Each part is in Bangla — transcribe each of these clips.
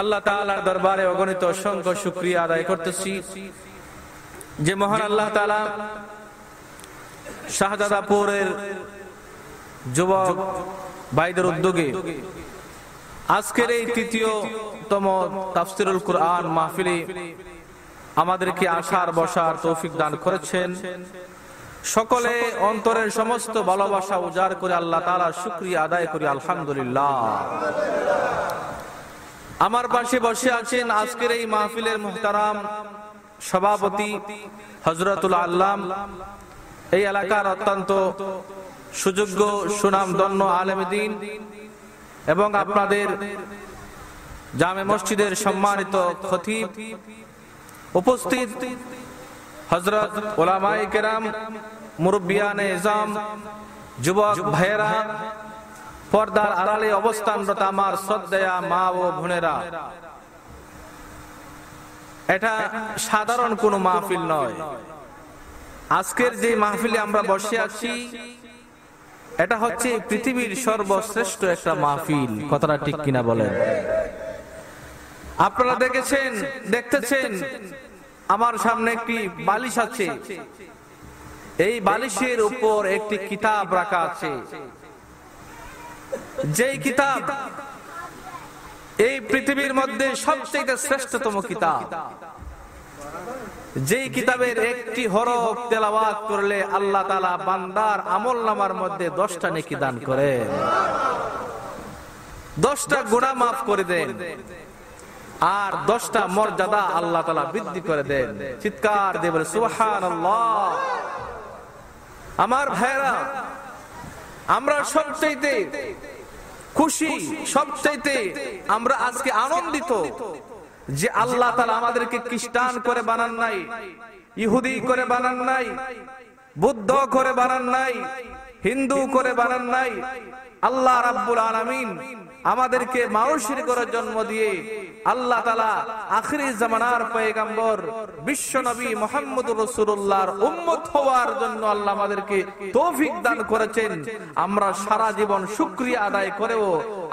আল্লাহ তাআলার দরবারে অগণিত অসংখ্য শুকরিয়া আদায় করতেছি। যে মহান আল্লাহ তাআলা শাহজাদাপুরের যুবক ভাইদের উদ্যোগে আজকের এই তৃতীয়তম তাফসিরুল কোরআন মাহফিলে আমাদেরকে আসার বসার তৌফিক দান করেছেন। সকলে অন্তরের সমস্ত ভালোবাসা উজাড় করে আল্লাহ তাআলা শুকরিয়া আদায় করি, আলহামদুলিল্লাহ। আমার পাশে বসে আছেন আজকের এই মাহফিলের মুহতারাম সভাপতি হজরতুল আল্লাম। এই এলাকার অত্যন্ত সুযোগ্য সুনাম দন্য আলমদিন এবং আপনাদের জামে মসজিদের সম্মানিত খতিব উপস্থিত হজরত ওলামাই কেরাম, মুরব্বিয়ানে ইজাম যুবক ভাইয়েরা পর্দার আড়ালে অবস্থানরত আমার শ্রদ্ধেয়া মা ও বোনেরা। এটা সাধারণ কোনো মাহফিল নয়। আজকের যে মাহফিলে আমরা বসে আছি, এটা হচ্ছে পৃথিবীর সর্বশ্রেষ্ঠ একটা মাহফিল। কথাটা ঠিক কিনা বলেন? আপনারা দেখেছেন, দেখতেছেন, আমার সামনে একটি বালিশ আছে। এই বালিশের উপর একটি কিতাব রাখা আছে। যেই কিতাব এই পৃথিবীর মধ্যে সবচেয়ে শ্রেষ্ঠতম কিতাব, যেই কিতাবের একটি হরফ তেলাওয়াত করলে আল্লাহ তালা বান্দার আমল নামার মধ্যে দশটা নেকি দান করেন। দশটা গুণা মাফ করে দেন আর দশটা মর্যাদা আল্লাহ তালা বৃদ্ধি করে দেন। চিৎকার দেব সুহান আমার ভাইরা আমরা সবচাইতে খুশি, সবচাইতে আমরা আজকে আনন্দিত যে আল্লাহ তালা আমাদেরকে খ্রিস্টান করে বানান নাই, ইহুদি করে বানান নাই, বুদ্ধ করে বানান নাই, হিন্দু করে বানান নাই, আল্লাহ রাব্বুল আলামিন আমাদেরকে মানুষের করে জন্ম দিয়ে আল্লাহ তালা আখরি জামানার পয়গাম্বর বিশ্ব নবী মোহাম্মদ রসুল্লাহর উম্মত হওয়ার জন্য আল্লাহ আমাদেরকে তৌফিক দান করেছেন। আমরা সারা জীবন শুক্রিয়া আদায় করেও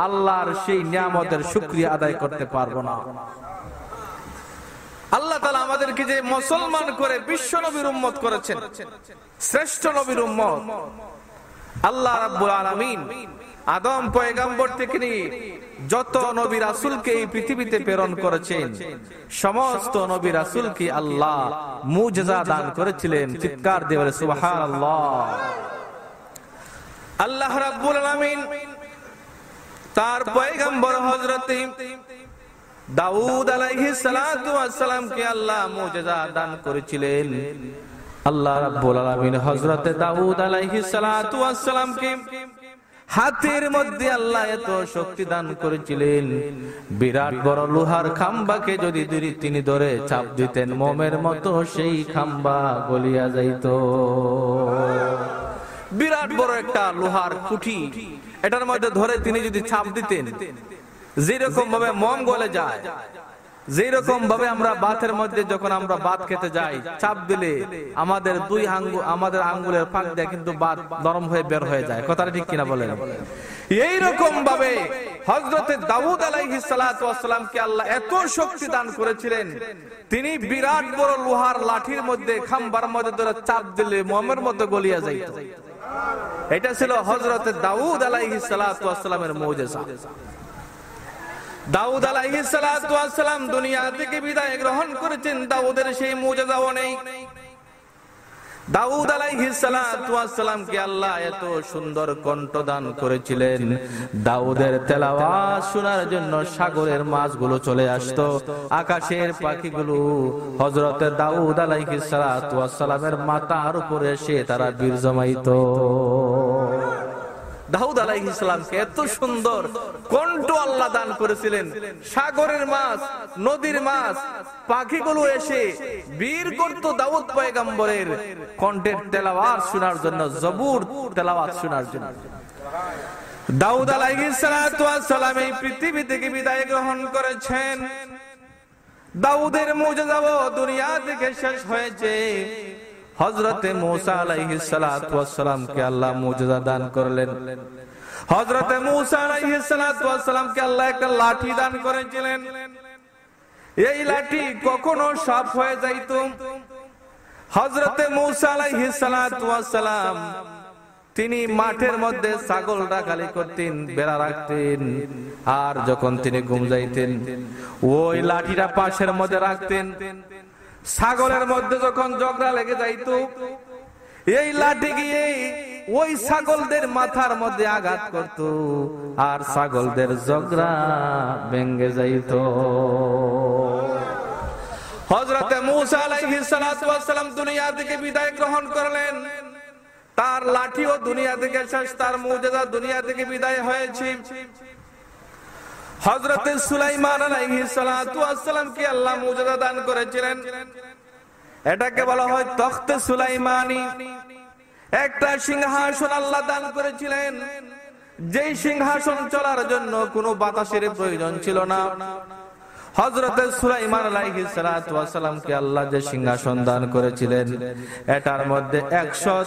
আল্লাহর সেই নিয়ামতের শুক্রিয়া আদায় করতে পারব না। আল্লাহ তালা আমাদেরকে যে মুসলমান করে বিশ্ব নবীর উম্মত করেছেন, শ্রেষ্ঠ নবীর উম্মত। আল্লাহ রাব্বুল আলামিন আদম পয়গাম্বর থেকে নিয়ে যত নবী রাসূলকে এই পৃথিবীতে প্রেরণ করেছেন, সমস্ত নবী রাসূলকে আল্লাহ মুজিজা দান করেছিলেন, চিৎকার দিয়ে বলে, সুবহানাল্লাহ। আল্লাহ রাব্বুল আলামিন তার পয়গাম্বর হযরতে দাউদ আলাইহিস সালাতু ওয়াস সালামকে আল্লাহ মুজিজা দান করেছিলেন। আল্লাহ রাব্বুল আলামিন হযরতে দাউদ আলাইহিস সালাতু ওয়াস সালামকে হাতের মধ্যে আল্লাহ এত শক্তি দান করেছিলেন। বিরাট বড় লোহার খাম্বাকে যদি তিনি ধরে চাপ দিতেন, মোমের মতো সেই খাম্বা গলিয়া যাইত। বিরাট বড় একটা লোহার কুঠি এটার মধ্যে ধরে তিনি যদি চাপ দিতেন যেরকম ভাবে মম গলে যায় যেরকম ভাবে আমরা বাতের মধ্যে যখন আমরা বাত খেতে যাই, চাপ দিলে আমাদের দুই আঙ্গুল আমাদের আঙ্গুলের ফাঁক দিয়ে কিন্তু বাত নরম হয়ে বের হয়ে যায়। কথাটা ঠিক কিনা বলেন? এইরকম ভাবে হজরতে দাউদ আলাইহি সালাতামকে আল্লাহ এত শক্তি দান করেছিলেন। তিনি বিরাট বড় লোহার লাঠির মধ্যে খাম্বার মধ্যে ধরে চাপ দিলে মোমের মধ্যে গলিয়া যাইত। এটা ছিল হজরতে দাউদ আলাইহি সালাতামের মৌজেজা। দাউদ আলাইহিসসালাম দুনিয়া থেকে বিদায় গ্রহণ করেছেন। দাউদের সেই মুজিজাও নেই। দাউদ আলাইহিসসালামকে আল্লাহ এত সুন্দর কণ্ঠ দান করেছিলেন। দাউদের তেলাওয়াত শোনার জন্য সাগরের মাছগুলো চলে আসতো। আকাশের পাখিগুলো হযরতে দাউদ আলাইহিসসালামের মাথার উপরে সে তারা বীর জমাইতো। দাউদ আলাইহ ইসলামকে এত সুন্দর কণ্ঠ আল্লাহ দান করেছিলেন। সাগরের মাছ, নদীর মাছ, পাখিগুলো এসে বীর করত দাউদ পয়গাম্বরের কণ্ঠের তেলাওয়াত শোনার জন্য, জবুর তেলাওয়াত শোনার জন্য। দাউদ আলাইহিসসালাম এই পৃথিবী থেকে বিদায় গ্রহণ করেছেন। দাউদের মুজিজাও দুনিয়া থেকে শেষ হয়েছে। হজরতে মুসা আলাইহিস সালাতু ওয়াস সালামকে আল্লাহ মুজিজা দান করলেন। হজরতে মুসা আলাইহিস সালাতু ওয়াস সালামকে আল্লাহ একটা লাঠি দান করেছিলেন। এই লাঠি কখনো সাপ হয়ে যাইত। হজরতে মৌসা তিনি মাঠের মধ্যে ছাগল রাখালি করতেন, বেড়া রাখতেন, আর যখন তিনি ঘুম যাইতেন, ওই লাঠিটা পাশের মধ্যে রাখতেন। ছাগলের মধ্যে যখন ঝগড়া লেগে যাইত, এই লাঠি গিয়ে ওই ছাগলদের মাথার মধ্যে আঘাত করত আর ছাগলদের ঝগড়া ভেঙ্গে যাইত। হজরতে মুসা আলাইহিস সালাতু সালাম দুনিয়া থেকে বিদায় গ্রহণ করলেন। তার লাঠিও দুনিয়া থেকে শেষ, তার মুজেজা দুনিয়া থেকে বিদায় হয়েছে। হজরতে সুলাইমান আলাইহিস সালাতু আল্লাহ মুজাদা দান করেছিলেন? এটাকে বলা হয় তখতে সুলাইমানি। একটা সিংহাসন আল্লাহ দান করেছিলেন। যেই সিংহাসন চলার জন্য কোনো বাতাসের প্রয়োজন ছিল না। যে সিংহাসন করেছিলেন, এটার মধ্যে একশো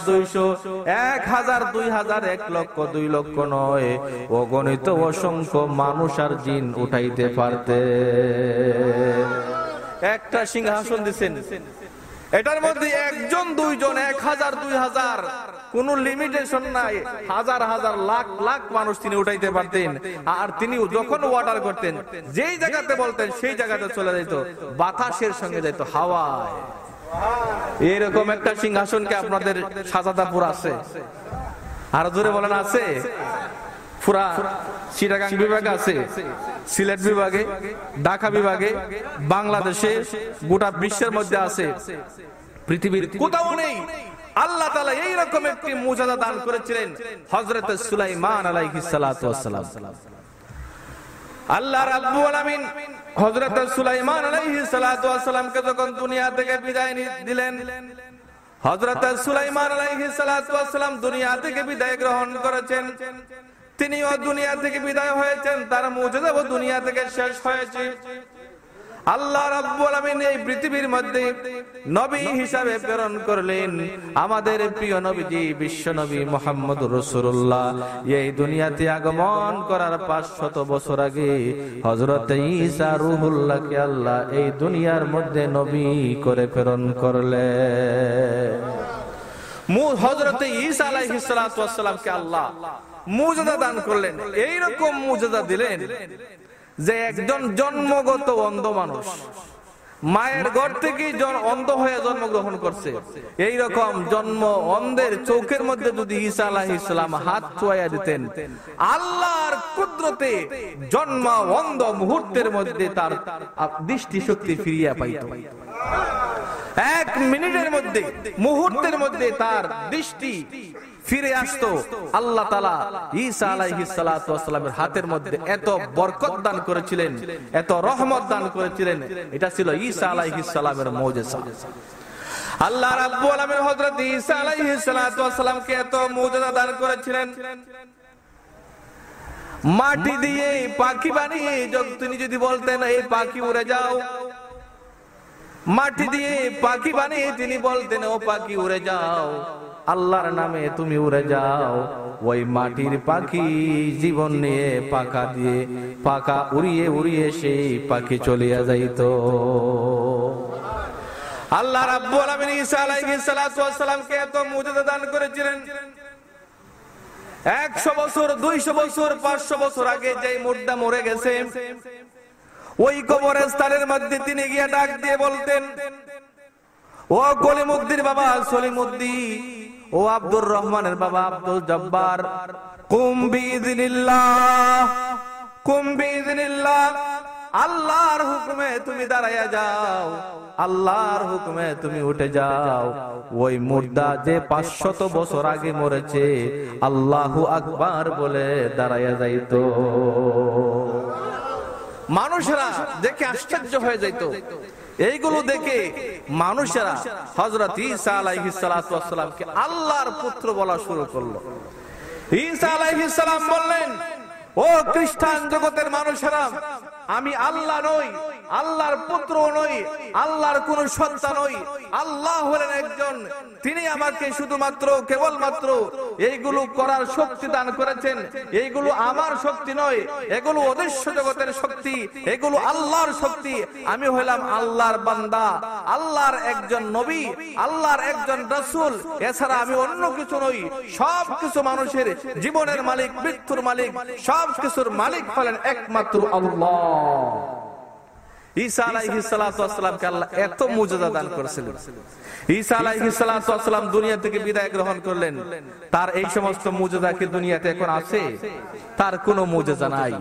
এক হাজার, দুই হাজার, এক লক্ষ, দুই লক্ষ নয়। অগণিত মানুষ আর জিন উঠাইতে পারতে। একটা সিংহাসন দিছেন। এটার মধ্যে একজন, দুইজন, এক হাজার, দুই হাজার। কোন লিমিটেশন নাই। হাজার হাজার লাখ লাখ মানুষ তিনি উঠাইতে পারতেন। আর তিনি যখন অর্ডার করতেন, যেই জায়গাতে বলতেন, সেই জায়গাতে চলে যেত বাতাসের সঙ্গে যেত হাওয়ায়। এরকম একটা সিংহাসনকে আপনাদের সাজাদাপুর আছে। আর জোরে বলেন, আছে? পুরা চিটাগাং বিভাগে আছে। সিলেট বিভাগে, ঢাকা বিভাগে, বাংলাদেশে, গোটা বিশ্বের মধ্যে আছে। পৃথিবীর কোথাও নেই। আল্লাহ তালা এইরকম একটি মুজাদা দান করেছিলেন হজরত সুলাইমান আলাইহিস সালাতু ওয়াসসালাম। আল্লাহ রাব্বুল আলামিন হযরত সুলাইমান আলাইহিস সালাতু ওয়াসসালামকে যখন দুনিয়া থেকে বিদায় দিলেন, হযরত সুলাইমান আলাইহিস সালাতু ওয়াসসালাম দুনিয়া থেকে বিদায় গ্রহণ করেছেন। তিনিও দুনিয়া থেকে বিদায় হয়েছেন, তার মুজিজাও দুনিয়া থেকে শেষ হয়েছে। আল্লাহ রাব্বুল আলামিন এই পৃথিবীর মধ্যে নবী হিসাবে প্রেরণ করলেন আমাদের প্রিয় নবীজি, বিশ্ব নবী মুহাম্মদুর রাসূলুল্লাহ। এই দুনিয়াতে আগমন করার 500 বছর আগে হযরত ঈসা রূহুল্লাহকে আল্লাহ এই দুনিয়ার মধ্যে নবী করে প্রেরণ করলেন। মু- হযরতে ঈসা আলাইহিস সালাতু আল্লাহ মুজিজা দান করলেন। এই রকম মুজিজা দিলেন যে একজন জন্মগত অন্ধ মানুষ, মায়ের ঘর থেকে অন্ধ হয়ে জন্মগ্রহণ করছে। এই রকম জন্ম অন্ধের চোখের মধ্যে যদি ঈসা আলাইহিস সালাম হাত ছোঁয়া দিতেন, আল্লাহর কুদরতে জন্ম অন্ধ মুহূর্তের মধ্যে তার দৃষ্টি শক্তি ফিরিয়া পাইত। এক মিনিটের মধ্যে, মুহূর্তের মধ্যে তার দৃষ্টি ফিরে আসতো। আল্লাহ তালা ঈসা আলাইহিস সালাতু ওয়াসসালামের হাতের মধ্যে এত বরকত দান করেছিলেন, এত রহমত দান করেছিলেন। এটা ছিল ঈসা আলাইহিস সালামের মুজিজা। আল্লাহ রাব্বুল আলামিন হযরত ঈসা আলাইহিস সালাতু ওয়াসসালামকে এত মুজিজা দান করেছিলেন। মাটি দিয়ে পাখি বানিয়ে তিনি যদি বলতেন, এই পাখি উড়ে যাও। মাটি দিয়ে পাখি বানিয়ে তিনি বলতেন, ও পাখি উড়ে যাও। আল্লাহর নামে তুমি উড়ে যাও। ওই মাটির পাখি জীবন নিয়ে পাকা দিয়ে পাকা উড়িয়ে উড়িয়ে সেই পাখি চলিয়া যাইত। আল্লাহ রাব্বুল আলামিন ঈসা আলাইহিস সালাতু ওয়াস সালামকে এত মুজিজা দান করেছিলেন। একশো বছর, দুইশো বছর, পাঁচশো বছর আগে যে মুর্দা মরে গেছে, ওই কবরস্থানের মধ্যে তিনি গিয়ে ডাক দিয়ে বলতেন, ও কলিমুদ্দির বাবা সলিমুদ্দি ও আব্দুর রহমানের বাবা আব্দুল জব্বার। কুম্বিদিনিল্লাহ কুম্বিদিনিল্লাহ আল্লাহর হুকুমে তুমি দাঁড়াইয়া যাও আল্লাহর হুকুমে তুমি উঠে যাও। ওই মুর্দা যে পাঁচশত বছর আগে মরেছে আল্লাহু আকবার বলে দাঁড়াইয়া যাইতো। মানুষেরা দেখে আশ্চর্য হয়ে যাইত। এইগুলো দেখে মানুষেরা হজরত ঈসা আলাইহিস সালাতু ওয়াস সালামকে আল্লাহর পুত্র বলা শুরু করল। ঈসা আলাইহিস সালাম বললেন, ও খ্রিস্টান জগতের মানুষেরা, আমি আল্লাহ নই আল্লাহর পুত্র নই, আল্লাহর কোন সন্তান নই। আল্লাহ হলেন একজন। তিনি আমাকে শুধুমাত্র, কেবলমাত্র এইগুলো করার শক্তি দান করেছেন। এইগুলো আমার শক্তি নয়, এগুলো অদৃশ্য জগতের শক্তি, এগুলো আল্লাহর শক্তি। আমি হইলাম আল্লাহর বান্দা, আল্লাহর একজন নবী, আল্লাহর একজন রাসূল। এছাড়া আমি অন্য কিছু নই সব কিছু মানুষের জীবনের মালিক, মৃত্যুর মালিক সব কিছুর মালিক হলেন একমাত্র আল্লাহ। ঈসা আল্লাহ এত দান করেছিলেন। ঈসা দুনিয়া থেকে বিদায় গ্রহণ করলেন। তার এই সমস্ত মুজিজা কি দুনিয়াতে এখন আছে। তার কোনো মুজিজা নাই।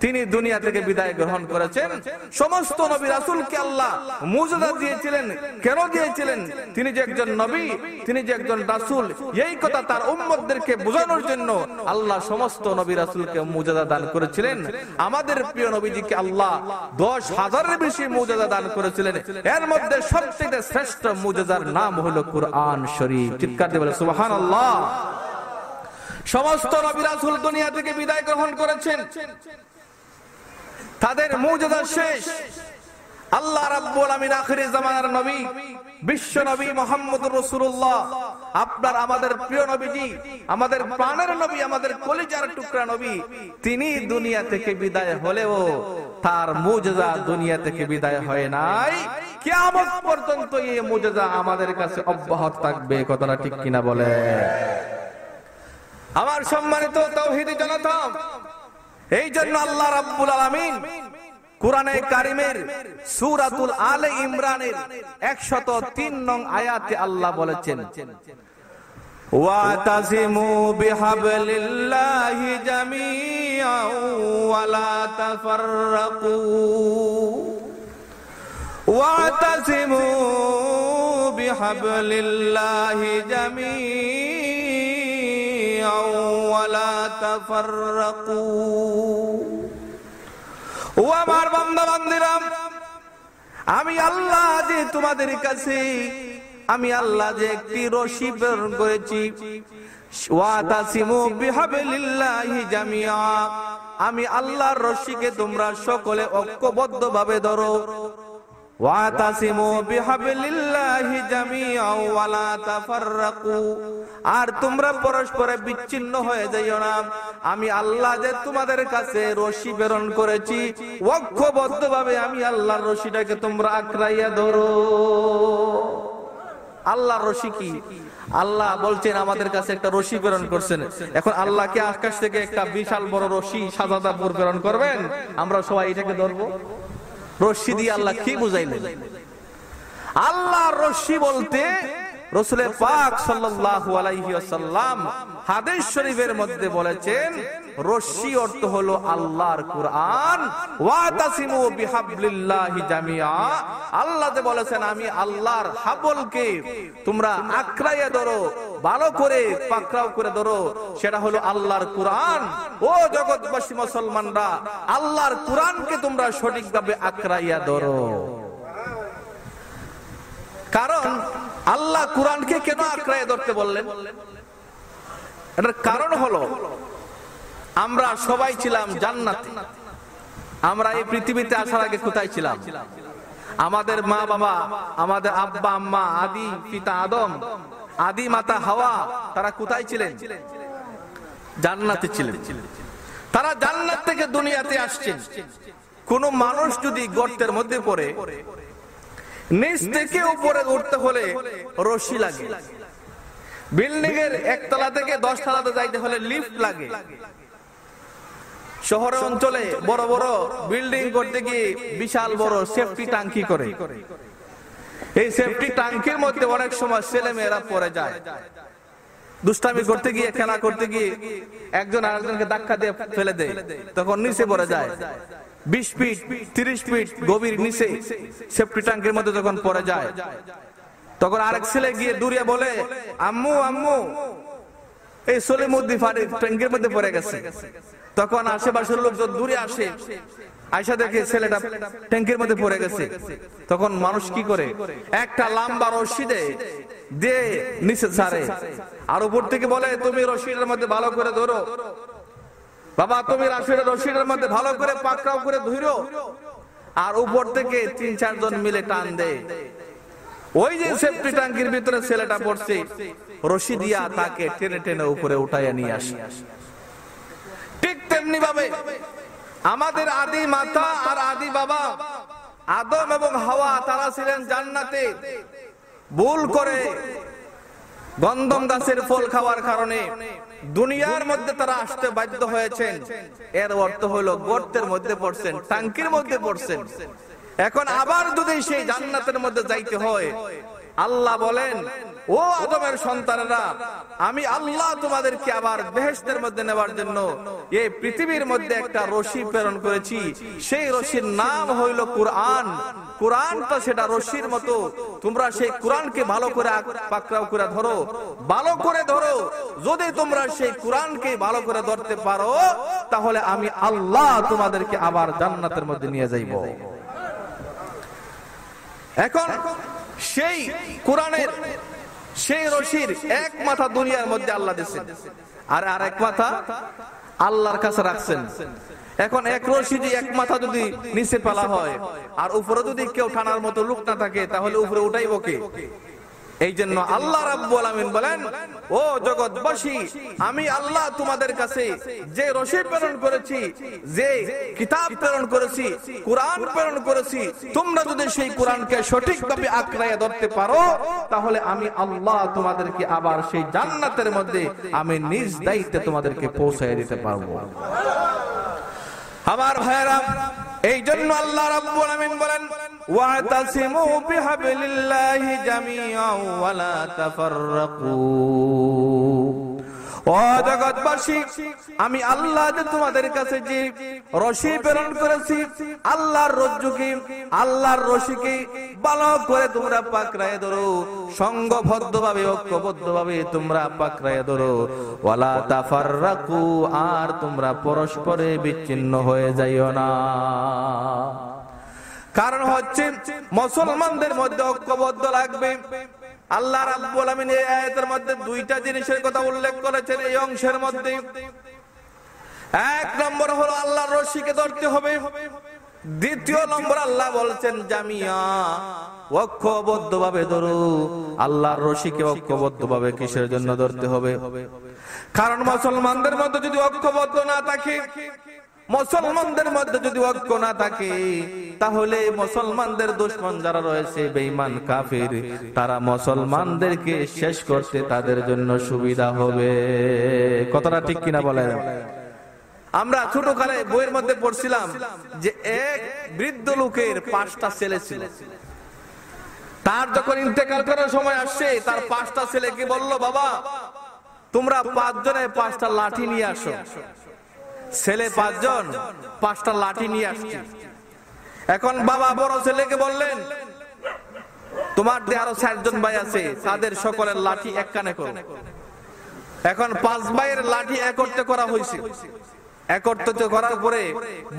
তিনি দুনিয়া থেকে বিদায় গ্রহণ করেছেন। সমস্ত নবী রাসূলকে আল্লাহ মুজিজা দিয়েছিলেন। কেন দিয়েছিলেন? তিনি যে একজন নবী, তিনি যে একজন রাসূল, এই কথা তার উম্মতদেরকে বোঝানোর জন্য আল্লাহ সমস্ত নবী রাসূলকে মুজিজা দান করেছিলেন। আমাদের প্রিয় নবীজিকে আল্লাহ দশ হাজারের বেশি মুজিজা দান করেছিলেন। এর মধ্যে সবচেয়ে শ্রেষ্ঠ মুজিজার নাম হলো কুরআন শরীফ। চিৎকার দিয়ে বলে, সুবহানাল্লাহ। সমস্ত নবী রাসুল দুনিয়া থেকে বিদায় গ্রহণ করেছেন। তাদের মুজিজা শেষ। আল্লাহ রাব্বুল আমিন আখিরি জামানার নবী, বিশ্ব নবী মুহাম্মদুর রাসূলুল্লাহ, আপনার আমাদের প্রিয় নবীজি, আমাদের প্রাণের নবী, আমাদের কলিজার টুকরা নবী, তিনি দুনিয়া থেকে বিদায় হলেও তার মুজিজা দুনিয়া থেকে বিদায় হয় নাই। কিয়ামত পর্যন্ত এই মুজিজা আমাদের কাছে অব্যাহত থাকবে, কথাটা ঠিক কিনা বলে। আমার সম্মানিত তাওহীদি জনতা এই জন্য আল্লাহ রাব্বুল আলামিন কোরআনে কারিমের সূরাতুল আলে ইমরানের 103 নং আয়াতে আল্লাহ বলেছেন ওয়াতাসিমু বিহাবলিল্লাহি জামিআন ওয়ালা তাফাররাকু। ওয়াতাসিমু বিহাবলিল্লাহি জামিআন আমার বান্দা বান্দিরাম আমি আল্লাহ যে তোমাদের কাছে, আমি আল্লাহ যে একটি রশি প্রেরণ করেছি। আমি আল্লাহর রশিকে তোমরা সকলে ঐক্যবদ্ধ ভাবে ধরো। আর তোমরা পরস্পরে বিচ্ছিন্ন হয়ে যাইও না। আমি আল্লাহ যে তোমাদের কাছে রশি প্রেরণ করেছি ঐক্যবদ্ধ ভাবে আমি আল্লাহর রশিটাকে তোমরা আঁকড়াইয়া ধরো। আল্লাহর রশি কি? আল্লাহ বলছেন, আমাদের কাছে একটা রশি প্রেরণ করছেন। এখন আল্লাহকে আকাশ থেকে একটা বিশাল বড় রশি সাজাদাপুর প্রেরণ করবেন? আমরা সবাই এটাকে ধরবো। রশ্মি দিয়ে আল্লাহ কি বুঝাইলেন? আল্লাহ রশ্মি বলতে রসুলে পাক সাল্লাল্লাহু আলাইহি ওয়াসাল্লাম হাদিস শরীফের মধ্যে বলেছেন রশ্মি অর্থ হলো আল্লাহর কুরআন। ওয়াতাসিমু বিহাবলিল্লাহি আল্লাহ যে বলেছেন আমি আল্লাহর হাবলকে তোমরা আঁকড়াইয়া ধরো ভালো করে পাকড়াও করে ধরো সেটা হলো আল্লাহর কুরআন। ও জগৎবাসী মুসলমানরা আল্লাহর কুরআনকে তোমরা সঠিকভাবে আঁকড়াইয়া ধরো। কারণ আল্লাহ কোরআনকে কেন আঁকড়ায় ধরতে বললেন? এটার কারণ হলো, আমরা সবাই ছিলাম জান্নাতে। আমরা এই পৃথিবীতে আসার আগে কোথায় ছিলাম? আমাদের মা বাবা, আমাদের আব্বা, আম্মা, আদি, পিতা আদম, আদি মাতা হাওয়া, তারা কোথায় ছিলেন? জান্নাতে ছিলেন। তারা জান্নাত থেকে দুনিয়াতে আসছেন। কোন মানুষ যদি গর্তের মধ্যে পড়ে নিচ থেকে উপরে উঠতে হলে রশি লাগে। বিল্ডিং এর একতলা থেকে দশ তলাতে যাইতে হলে লিফট লাগে। শহর অঞ্চলে বড় বড় বিল্ডিং করতে গিয়ে বিশাল বড় সেফটি টাঙ্কি করে। এই সেফটি টাঙ্কির মধ্যে অনেক সময় ছেলে মেয়েরা পড়ে যায়। দুষ্টামি করতে গিয়ে, খেলা করতে গিয়ে একজন আরেকজনকে ধাক্কা দিয়ে ফেলে দেয়। তখন নিচে পড়ে যায়। বিশ ফিট, তিরিশ ফিট গভীর নিচে সেফটি ট্যাঙ্কের মধ্যে যখন পড়ে যায়, তখন আরেক ছেলে গিয়ে দূরে বলে, আম্মু আম্মু, এই সলিমুদ্দি ফাড়ি ট্যাঙ্কের মধ্যে পড়ে গেছে। তখন আশেপাশের লোকজন দূরে আসে। আয়সা দেখে ছেলেটা ট্যাঙ্কের মধ্যে পড়ে গেছে। তখন মানুষ কি করে? একটা লম্বা রশি দেয় দিয়ে নিচে ছাড়ে আর উপর থেকে বলে তুমি রশিটার মধ্যে ভালো করে ধরো। বাবা তুমি রশিটা রশিটার মধ্যে ভালো করে পাকড়াও করে ধরো আর উপর থেকে তিন চারজন মিলে টান দেয় ওই যে সেফটি ট্যাঙ্কির ভিতরে ছেলেটা পড়ছে। রশি দিয়া তাকে টেনে টেনে উপরে উঠাইয়া নিয়ে আসে। ঠিক তেমনি ভাবে আমাদের আদি মাতা আর আদি বাবা, আদম এবং হাওয়া তারা ছিলেন জান্নাতে। ভুল করে গন্ধম গাছের ফল খাওয়ার কারণে দুনিয়ার মধ্যে তারা আসতে বাধ্য হয়েছেন। এর অর্থ হলো গর্তের মধ্যে পড়ছেন, টাঙ্কির মধ্যে পড়ছেন। এখন আবার যদি সেই জান্নাতের মধ্যে যাইতে হয়, আল্লাহ বলেন ও আদমের সন্তানেরা, আমি আল্লাহ তোমাদেরকে আবার বেহেস্তের মধ্যে নেবার জন্য এই পৃথিবীর মধ্যে একটা রশি প্রেরণ করেছি। সেই রশির নাম হইল কোরআন। কোরআন তো সেটা রশির মতো। তোমরা সেই কোরআনকে ভালো করে পাকড়াও করে ধরো। ভালো করে ধরো। যদি তোমরা সেই কোরআনকে ভালো করে ধরতে পারো, তাহলে আমি আল্লাহ তোমাদেরকে আবার জান্নাতের মধ্যে নিয়ে যাইব। এখন সেই কোরআনের সেই রশির এক মাথা দুনিয়ার মধ্যে আল্লাহ দিচ্ছেন আর আর এক মাথা আল্লাহর কাছে রাখছেন। এখন এক রশি দিয়ে এক মাথা যদি নিচে ফেলা হয়, আর উপরে যদি কেউ টানার মতো লোক না থাকে, তাহলে উপরে উঠাইব কে? এই জন্য আল্লাহ রাব্বুল বলেন, ও জগৎবাসী, আমি আল্লাহ তোমাদের কাছে যে রশি প্রেরণ করেছি, যে কিতাব প্রেরণ করেছি, কোরআন প্রেরণ করেছি, তোমরা যদি সেই কোরআনকে সঠিকভাবে আঁকড়াইয়া ধরতে পারো, তাহলে আমি আল্লাহ তোমাদেরকে আবার সেই জান্নাতের মধ্যে আমি নিজ দায়িত্বে তোমাদেরকে পৌঁছায় দিতে পারব। আমার ভাইয়েরা এই জন্য আল্লাহ রাব্বুল আলামিন বলেন ওয়াতাসিমু বিহাবলিল্লাহি জামিআ ওয়া লা তাফাররাকু। আমি আল্লাহ তোমাদের কাছে যে রশি প্রেরণ করেছি, আল্লাহর রজ্জুকে, আল্লাহর রশিকে ভালো করে তোমরা পাকড়ায় ধরো সংঘবদ্ধ ভাবে ঐক্যবদ্ধ ভাবে তোমরা পাকড়ায় ধরো। ওয়ালা তাফাররাকু, আর তোমরা পরস্পরে বিচ্ছিন্ন হয়ে যাইও না। কারণ হচ্ছে, মুসলমানদের মধ্যে ঐক্যবদ্ধ লাগবে আল্লাহ রাব্বুল আলামিন এই আয়াতের মধ্যে দুইটা জিনিসের কথা উল্লেখ করেছেন, এই অংশের মধ্যে। এক নম্বর হলো আল্লাহর রশিকে ধরতে হবে। দ্বিতীয় নম্বর আল্লাহ বলছেন, জামিয়া ঐক্যবদ্ধ ভাবে ধরো। আল্লাহর রশিকে ঐক্যবদ্ধ ভাবে কিসের জন্য ধরতে হবে? কারণ মুসলমানদের মধ্যে যদি ঐক্যবদ্ধ না থাকে মুসলমানদের মধ্যে যদি ঐক্য না থাকে, তাহলে মুসলমানদের দুশ্মন যারা রয়েছে, বেঈমান, কাফির, তারা মুসলমানদেরকে শেষ করতে তাদের জন্য সুবিধা হবে। কতটা ঠিক কিনা বলেন? আমরা ছোট কালে বইয়ের মধ্যে পড়ছিলাম যে এক বৃদ্ধ লোকের পাঁচটা ছেলে ছিল। তার যখন ইন্তেকাল করার সময় আসছে তার পাঁচটা ছেলেকে বলল, বাবা, তোমরা পাঁচজনে পাঁচটা লাঠি নিয়ে আসো। ছেলে পাঁচজন, পাঁচটা লাঠি নিয়ে আসছে। এখন বাবা বড় ছেলেকে বললেন, তোমার দিয়ে আরও চারজন ভাই আছে, তাদের সকলের লাঠি এক কানে করো। এখন পাঁচ ভাইয়ের লাঠি একত্রে করা হয়েছে। একত্রিত করার পরে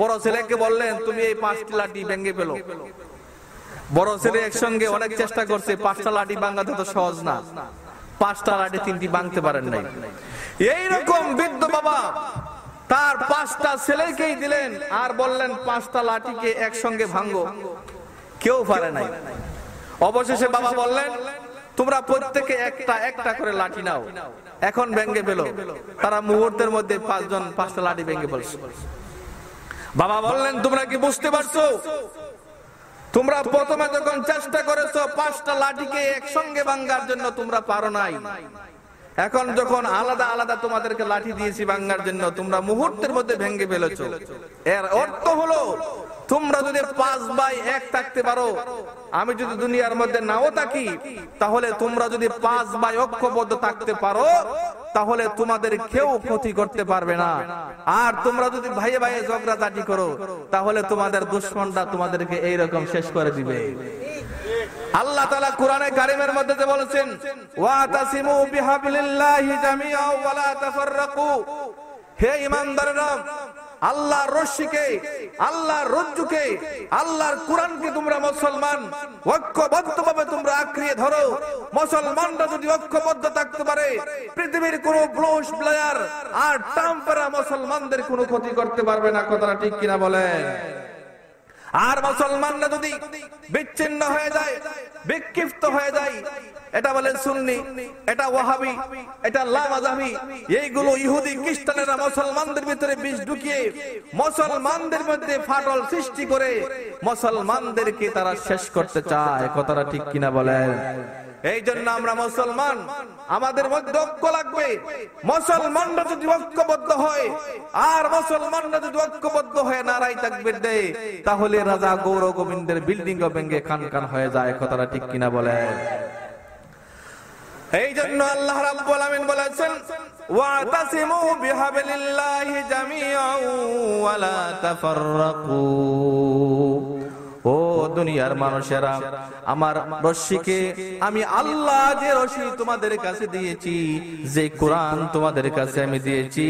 বড় ছেলেকে বললেন, তুমি এই পাঁচটি লাঠি ভেঙে পেল বড় ছেলে একসঙ্গে অনেক চেষ্টা করছে, পাঁচটা লাঠি ভাঙাতে তো সহজ না। পাঁচটা লাঠি তিনটি ভাঙতে পারেন নাই। এইরকম বৃদ্ধ বাবা তার পাঁচটা ছেলেকেই দিলেন আর বললেন, পাঁচটা লাঠিকে একসঙ্গে ভাঙ্গো কেউ পারে নাই। অবশেষে বাবা বললেন, তোমরা প্রত্যেকে একটা একটা করে লাঠি নাও। এখন ভেঙ্গে পেল তারা মুহূর্তের মধ্যে পাঁচজন, পাঁচটা লাঠি ভেঙ্গে পড়ছে বাবা বললেন, তোমরা কি বুঝতে পারছ? তোমরা প্রথমে যখন চেষ্টা করেছ, পাঁচটা লাঠিকে একসঙ্গে ভাঙ্গার জন্য তোমরা পারো নাই। এখন যখন আলাদা আলাদা তোমাদেরকে লাঠি দিয়েছি ভাঙ্গার জন্য, তোমরা মুহূর্তের মধ্যে ভেঙ্গে ফেলেছো। এর অর্থ হলো, তোমরা যদি পাঁচ বাই এক থাকতে পারো, আমি যদি দুনিয়ার মধ্যে নাও থাকি, তাহলে তোমরা যদি পাঁচ বাই ঐক্যবদ্ধ থাকতে পারো, তাহলে তোমাদের কেউ ক্ষতি করতে পারবে না। আর তোমরা যদি ভাইয়ে ভাইয়ে ঝগড়াঝাটি করো, তাহলে তোমাদের দুশ্মনটা তোমাদেরকে এইরকম শেষ করে দিবে। আল্লাহ তাআলা কোরআনে কারিমের মধ্যে যে বলেছেন ওয়াতাসিমু বিহাবলিল্লাহি জামিআ ওয়া হে ঈমানদাররা, আল্লাহর রশ্মিকে, আল্লাহর রজ্জুকে, আল্লাহর কোরআনকে তোমরা মুসলমান, ঐক্যবদ্ধভাবে তোমরা আঁকড়িয়ে ধরো। মুসলমানরা যদি ঐক্যবদ্ধ থাকতে পারে, পৃথিবীর কোন ব্লুস প্লেয়ার আর টাম্পারা মুসলমানদের কোনো ক্ষতি করতে পারবে না, কথাটা ঠিক কিনা বলেন? আর মুসলমানরা যদি বিচ্ছিন্ন হয়ে যায়, বিক্ষিপ্ত হয়ে যায়, এটা বলেন সুন্নি, এটা ওয়াহাবি, এটা লামাজামি এইগুলো ইহুদি খ্রিস্টানেরা মুসলমানদের ভিতরে বিষ ঢুকিয়ে মুসলমানদের মধ্যে ফাটল সৃষ্টি করে মুসলমানদেরকে তারা শেষ করতে চায়। কথাটা ঠিক কিনা বলেন? এই জন্য আমরা মুসলমান, আমাদের মধ্যে ঐক্য লাগবে। মুসলমানরা যদি ঐক্যবদ্ধ হয়, আর মুসলমানরা যদি ঐক্যবদ্ধ হয়ে নারাই তাকবীর দেয়, তাহলে রাজা গৌর গোবিন্দের বিল্ডিং ও ভেঙে খান খান হয়ে যায়, কথাটা ঠিক কিনা বলে? এই জন্য আল্লাহ রাব্বুল আমিন বলেছেন, ওয়াতাসিমু বিহাবলিল্লাহি জামিআন ওয়া লা তাফাররাকু। দুনিয়ার মানুষেরা। আমার রশ্মিকে আমি আল্লাহ যে রশি তোমাদের কাছে দিয়েছি, যে কোরআন তোমাদের কাছে আমি দিয়েছি,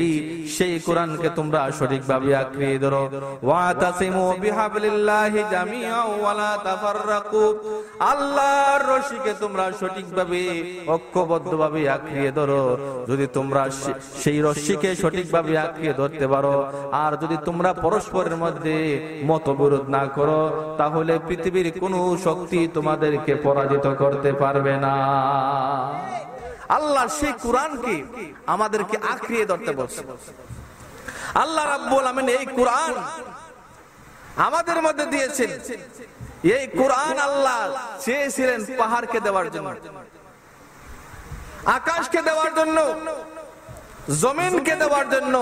সেই কোরআনকে তোমরা সঠিকভাবে আঁকড়িয়ে ধরো। ওয়াতাসিমু বিহাবলিল্লাহি তাফাররাকু। আল্লাহর তোমরা সঠিকভাবে, ঐক্যবদ্ধভাবে আঁকড়িয়ে ধরো। যদি তোমরা সেই রশ্মিকে সঠিকভাবে আঁকড়িয়ে ধরতে পারো, আর যদি তোমরা পরস্পরের মধ্যে মতবিরোধ না করো, তাহলে পৃথিবীর কোনো শক্তি তোমাদেরকে পরাজিত করতে পারবে না। আল্লাহ সেই কোরআনকে আমাদেরকে আঁকড়িয়ে ধরতে বলছে। আল্লাহ রাব্বুল আমিন এই কোরআন আমাদের মধ্যে দিয়েছেন। এই কোরআন আল্লাহ চেয়েছিলেন পাহাড়কে দেওয়ার জন্য, আকাশকে দেওয়ার জন্য, জমিনকে দেওয়ার জন্য।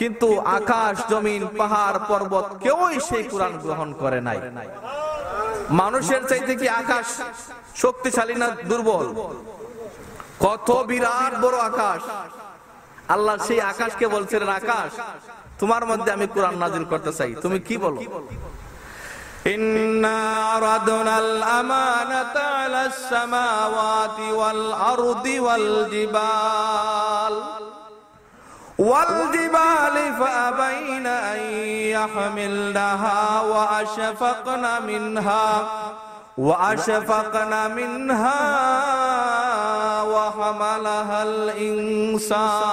কিন্তু আকাশ, জমিন, পাহাড়, পর্বত কেউই সেই কোরআন গ্রহণ করে নাই। মানুষের চাইতে কি আকাশ শক্তিশালী না দুর্বল কত বিরাট বড় আকাশ আল্লাহ সেই আকাশকে বলছিলেন আকাশ তোমার মধ্যে আমি কোরআন নাজিল করতে চাই তুমি কি বলো إنا عرضنا الأمانة على السماوات والأرض والجبال والجبال فأبين أن يحملنها وأشفقن منها وأشفقن منها وحملها الإنسان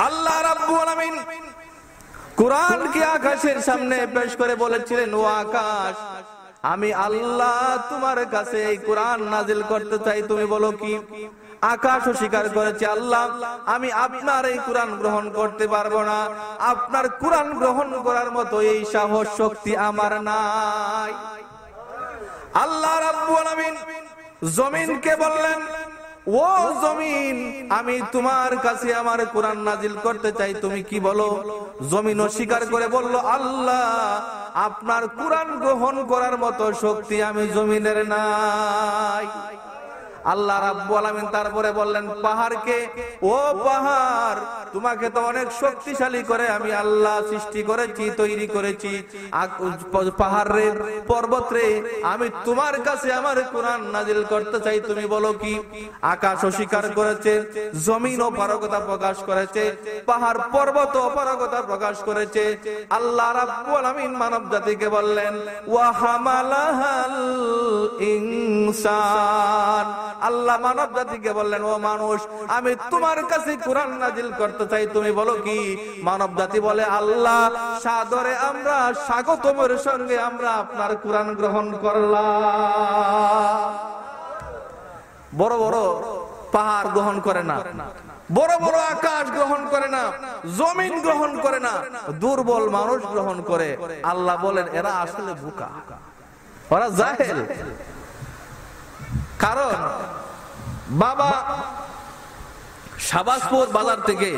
الله رب العالمين কোরআনকে আকাশের সামনে পেশ করে বলেছিলেন ও আকাশ আমি আল্লাহ তোমার কাছে এই কোরআন নাজিল করতে চাই তুমি বলো কি আকাশ স্বীকার করেছে, আল্লাহ, আমি আপনার এই কোরআন গ্রহণ করতে পারব না। আপনার কোরআন গ্রহণ করার মতো এই সাহস শক্তি আমার নাই। আল্লাহ জমিনকে বললেন, ও জমিন, আমি তোমার কাছে আমার কোরআন নাজিল করতে চাই, তুমি কি বলো? জমিন অস্বীকার করে বলল, আল্লাহ, আপনার কোরআন গ্রহণ করার মতো শক্তি আমি জমিনের নাই। আল্লাহ রাব্বুল আলামিন তারপরে বললেন, পাহাড়কে? ও পাহাড়, তোমাকে তো অনেক শক্তিশালী করে আমি আল্লাহ সৃষ্টি করেছি, তৈরি করেছি। পাহাড়ের পর্বত রে আমি তোমার কাছে আমার কোরআন নাজিল করতে চাই, তুমি বলো কি? আকাশ অস্বীকার করেছে, জমিন অপারগতা প্রকাশ করেছে, পাহাড়, পর্বত অপারগতা প্রকাশ করেছে। আল্লাহ রাব্বুল আলামিন মানব জাতিকে বললেন, ওয়া হামালাহাল ইনসান। আল্লাহ মানব জাতিকে বললেন, ও মানুষ, আমি তোমার কাছে কোরআন নাজিল করতে চাই, তুমি বলো কি? মানব জাতি বলে, আল্লাহ, সাদরে আমরা, স্বাগতমের সঙ্গে আমরা আপনার কোরআন গ্রহণ করলাম। বড় বড় পাহাড় গ্রহণ করে না। বড় বড় আকাশ গ্রহণ করে না। জমিন গ্রহণ করে না। দুর্বল মানুষ গ্রহণ করে। আল্লাহ বলেন, এরা আসলে বোকা। ওরা জাহেল। কারণ বাবা শাবাসপুর বাজার থেকে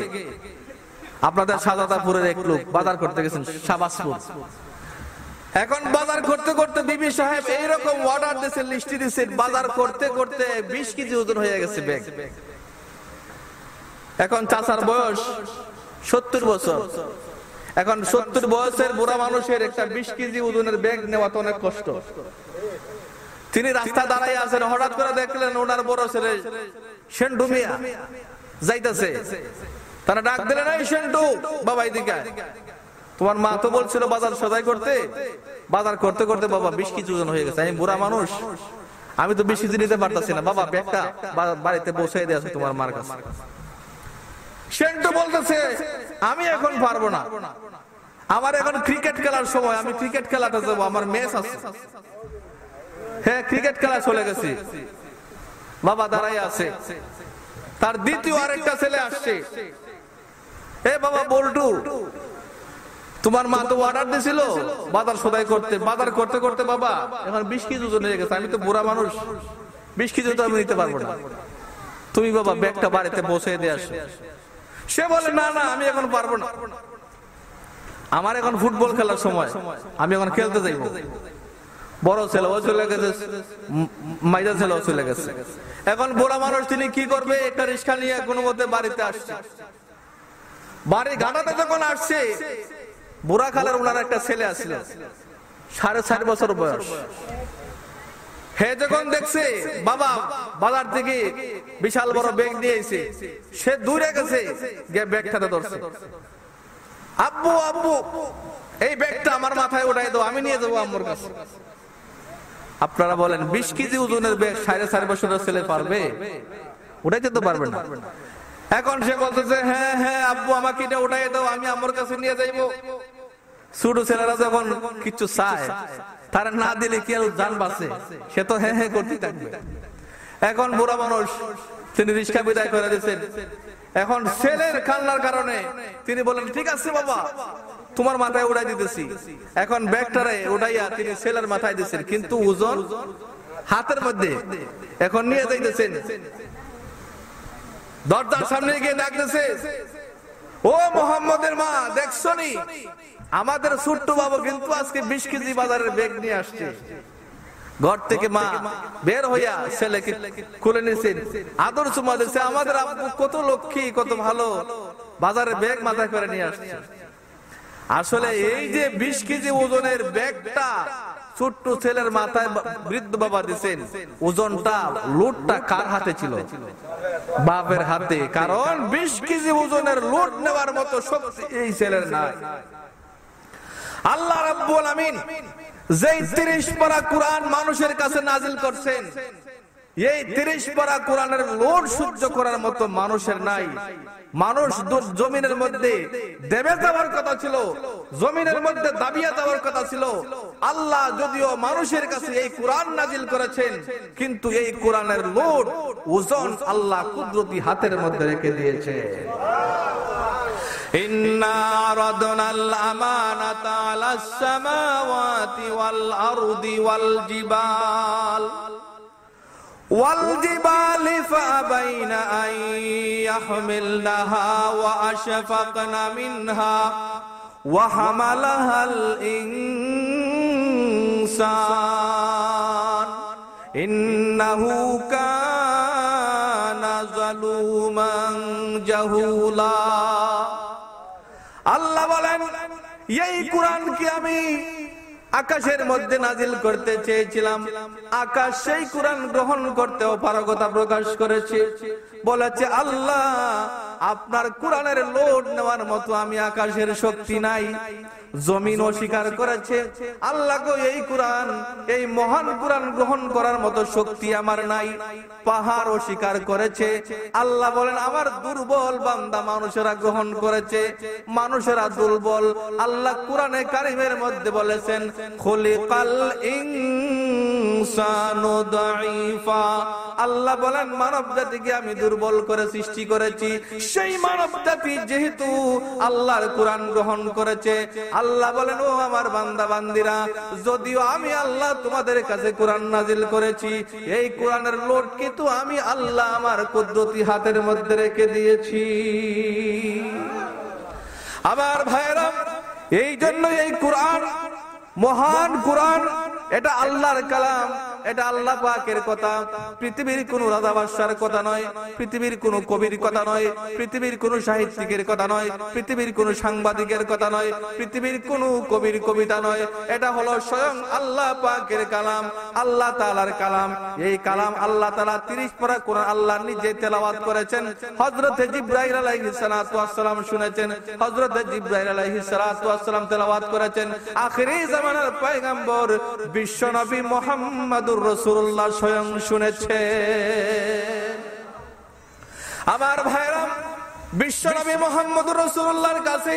আপনাদের সাজাদাপুরের এক লোক বাজার করতে গেছেন শাবাসপুর এখন বাজার করতে করতে বিবি সাহেব এইরকম অর্ডার দিয়েছে লিস্টি দিয়েছে, বাজার করতে করতে বিশ কেজি ওজন হয়ে গেছে ব্যাগ। এখন চাচার বয়স সত্তর বছর। এখন সত্তর বয়সের বুড়া মানুষের একটা বিশ কেজি ওজনের ব্যাগ নেওয়া তো অনেক কষ্ট। তিনি রাস্তা দাঁড়াই আছেন হঠাৎ করে দেখলেন ওনার বড় ছেলে সেন্টু মিয়া যাইতেছে। তারা ডাক দিলেন এই সেন্টু বাবা এদিকে তোমার মা তো বলছিল বাজার সদাই করতে। বাজার করতে। করতে বাবা বিশ কেজি ওজন হয়ে গেছে। আমি বুড়া মানুষ। আমি তো বেশি দিন নিতে পারতাছি না। বাবা ব্যাগটা বাড়িতে বসে দিয়ে তোমার মার কাছে। সেন্টু বলতেছে আমি এখন পারব না। আমার এখন ক্রিকেট খেলার সময় আমি ক্রিকেট খেলাতে যাব আমার ম্যাচ আছে। হ্যাঁ ক্রিকেট খেলা চলে গেছে। বাবা দাঁড়াই আছে। তার দ্বিতীয় আরেকটা ছেলে আসছে। এ বাবা বল্টু। তোমার মা তো অর্ডার দিছিল। বাজার সদাই করতে বাজার করতে করতে বাবা এখন বিশ কেজি ওজন হয়ে গেছে আমি তো বুড়া মানুষ। বিশ কেজি তো আমি নিতে পারব না। তুমি বাবা ব্যাগটা বাড়িতে বসে দিয়ে আসো। সে বলে না না আমি এখন পারব না। আমার এখন ফুটবল খেলার সময়। আমি এখন খেলতে যাইব। বড় ছেলে, ও চলে গেছে মাইজা ছেলে, ও চলে গেছে। এখন বুড়া মানুষ, তিনি কি করবে? একটা রিক্সা নিয়ে কোনো মতে বাড়িতে আসছে। বাড়ি ঘাটাতে যখন আসছে, বুড়া খালের ওনার একটা ছেলে আসছিল সাড়ে চার বছর বয়স। হে যখন দেখছে, বাবা, বাজার থেকে বিশাল বড় ব্যাগ নিয়ে এসে, সে দূরে গেছে, গিয়ে ব্যাগটাতে ধরছে। আব্বু আব্বু, এই ব্যাগটা আমার মাথায় উঠাই দাও, আমি নিয়ে যাব আম্মুর কাছে। আপনারা বলেন বিশ কেজি ওজনের ব্যাগ সাড়ে চার বছরের ছেলে পারবে? উঠাইতে তো পারবে না। এখন সে বলতেছে হ্যাঁ হ্যাঁ আব্বু আমাকে এটা উঠাই দাও আমি আম্মুর কাছে নিয়ে যাইবো। ছোট ছেলেরা যখন কিছু চায় তারা না দিলে কি আর জান বাঁচে? সে তো হ্যাঁ হ্যাঁ করতে থাকবে। এখন বুড়া মানুষ তিনি রিক্সা বিদায় করে দিচ্ছেন এখন ছেলের কান্নার কারণে তিনি বলেন ঠিক আছে বাবা তোমার মাথায় উড়াই দিতেছি। এখন ব্যাগটারে উঠাইয়া তিনি ছেলের মাথায় দিচ্ছেন কিন্তু ওজন হাতের মধ্যে। এখন নিয়ে যাইতেছেন। দরজার সামনে গিয়ে ডাকতেছে, ও মোহাম্মদের মা দেখছ নি আমাদের ছোট্ট বাবু কিন্তু আজকে বিশ কেজি বাজারের ব্যাগ নিয়ে আসছে। ঘর থেকে মা বের হইয়া ছেলেকে খুলে নিয়েছেন আদর চুমা দিচ্ছে আমাদের কত লক্ষ্মী, কত ভালো। বাজারে ব্যাগ মাথায় করে নিয়ে আসছে। আসলে এই যে বিশ কেজি ওজনের ব্যাগটা ছোট্ট ছেলের মাথায় বৃদ্ধ বাবা দিচ্ছেন ওজনটা লোডটা কার হাতে ছিল? বাপের হাতে কারণ বিশ কেজি ওজনের লোড নেওয়ার মতো শক্তি এই ছেলের নাই। আল্লাহ রাব্বুল আমিন যেই 30 পারা কোরআন মানুষের কাছে নাজিল করছেন এই 30 পারা কোরআনের লোড সহ্য করার মতো মানুষের নাই। মানুষ জমিনের মধ্যে দেবে যাওয়ার কথা ছিল জমিনের মধ্যে দাবিয়া যাওয়ার কথা ছিল আল্লাহ যদিও মানুষের কাছে এই কোরআন নাজিল করেছেন কিন্তু এই কোরআনের লোড ওজন আল্লাহ কুদরতি হাতের মধ্যে রেখে দিয়েছে إنا عرضنا الأمانة على السماوات والأرض والجبال والجبال فأبين أن يحملنها وأشفقن منها وحملها الإنسان إنه كان ظلوما جهولا আল্লাহ বলেন এই কোরআনকে আমি আকাশের মধ্যে নাজিল করতে চেয়েছিলাম। আকাশ সেই কোরআন গ্রহণ করতে অপারগতা প্রকাশ করেছে। বলেছে, আল্লাহ আপনার কোরআনের লোড নেওয়ার মতো আমি আকাশের শক্তি নাই জমিন অস্বীকার করেছে। আল্লাহ এই কোরআন, এই মহান কোরআন গ্রহণ করার মতো শক্তি আমার নাই পাহাড় অস্বীকার করেছে। আল্লাহ বলেন, আমার দুর্বল বান্দা মানুষেরা গ্রহণ করেছে, মানুষেরা দুর্বল। আল্লাহ কোরআনে কারিমের মধ্যে বলেছেন, খলিকাল ইনসানু দাইফা আল্লাহ বলেন মানব জাতিকে আমি দুর্বল করে সৃষ্টি করেছি সেই মানব জাতি যেহেতু আল্লাহর কোরআন গ্রহণ করেছে, আল্লাহ বলেন, ও আমার বান্দা, বান্দিরা, যদিও আমি আল্লাহ তোমাদের কাছে কোরআন নাজিল করেছি, এই কোরআনের লোড কিন্তু আমি আল্লাহ আমার কুদরতি হাতের মধ্যে রেখে দিয়েছি। আমার ভাইরা এই জন্য এই কোরআন মহান কোরআন, এটা আল্লাহর কালাম। এটা আল্লাহ পাকের কথা। পৃথিবীর কোন রাজা বাদশার কথা নয়, পৃথিবীর কোন কবির কথা নয়, পৃথিবীর কোন সাহিত্যিকের কথা নয়, পৃথিবীর কোন সাংবাদিকের কথা নয়, পৃথিবীর কোন কবির কবিতা নয়। এটা হলো স্বয়ং আল্লাহ পাকের কালাম, আল্লাহ তালার কালাম। এই কালাম আল্লাহ তালা তিরিশ পরা কোরআন আল্লাহ নিজে তেলাওয়াত করেছেন। হজরতে জিব্রাহিম আলাইহিস সালাম শুনেছেন হজরতে জিব্রাহিম আলাইহিস সালাম তেলাওয়াত করেছেন। আখিরি জামানার পয়গম্বর বিশ্ব নবী মোহাম্মদুর রসুল্লাহ স্বয়ং শুনেছে। আমার ভাইরা বিশ্ব নবী মোহাম্মদুর রসুল্লাহর কাছে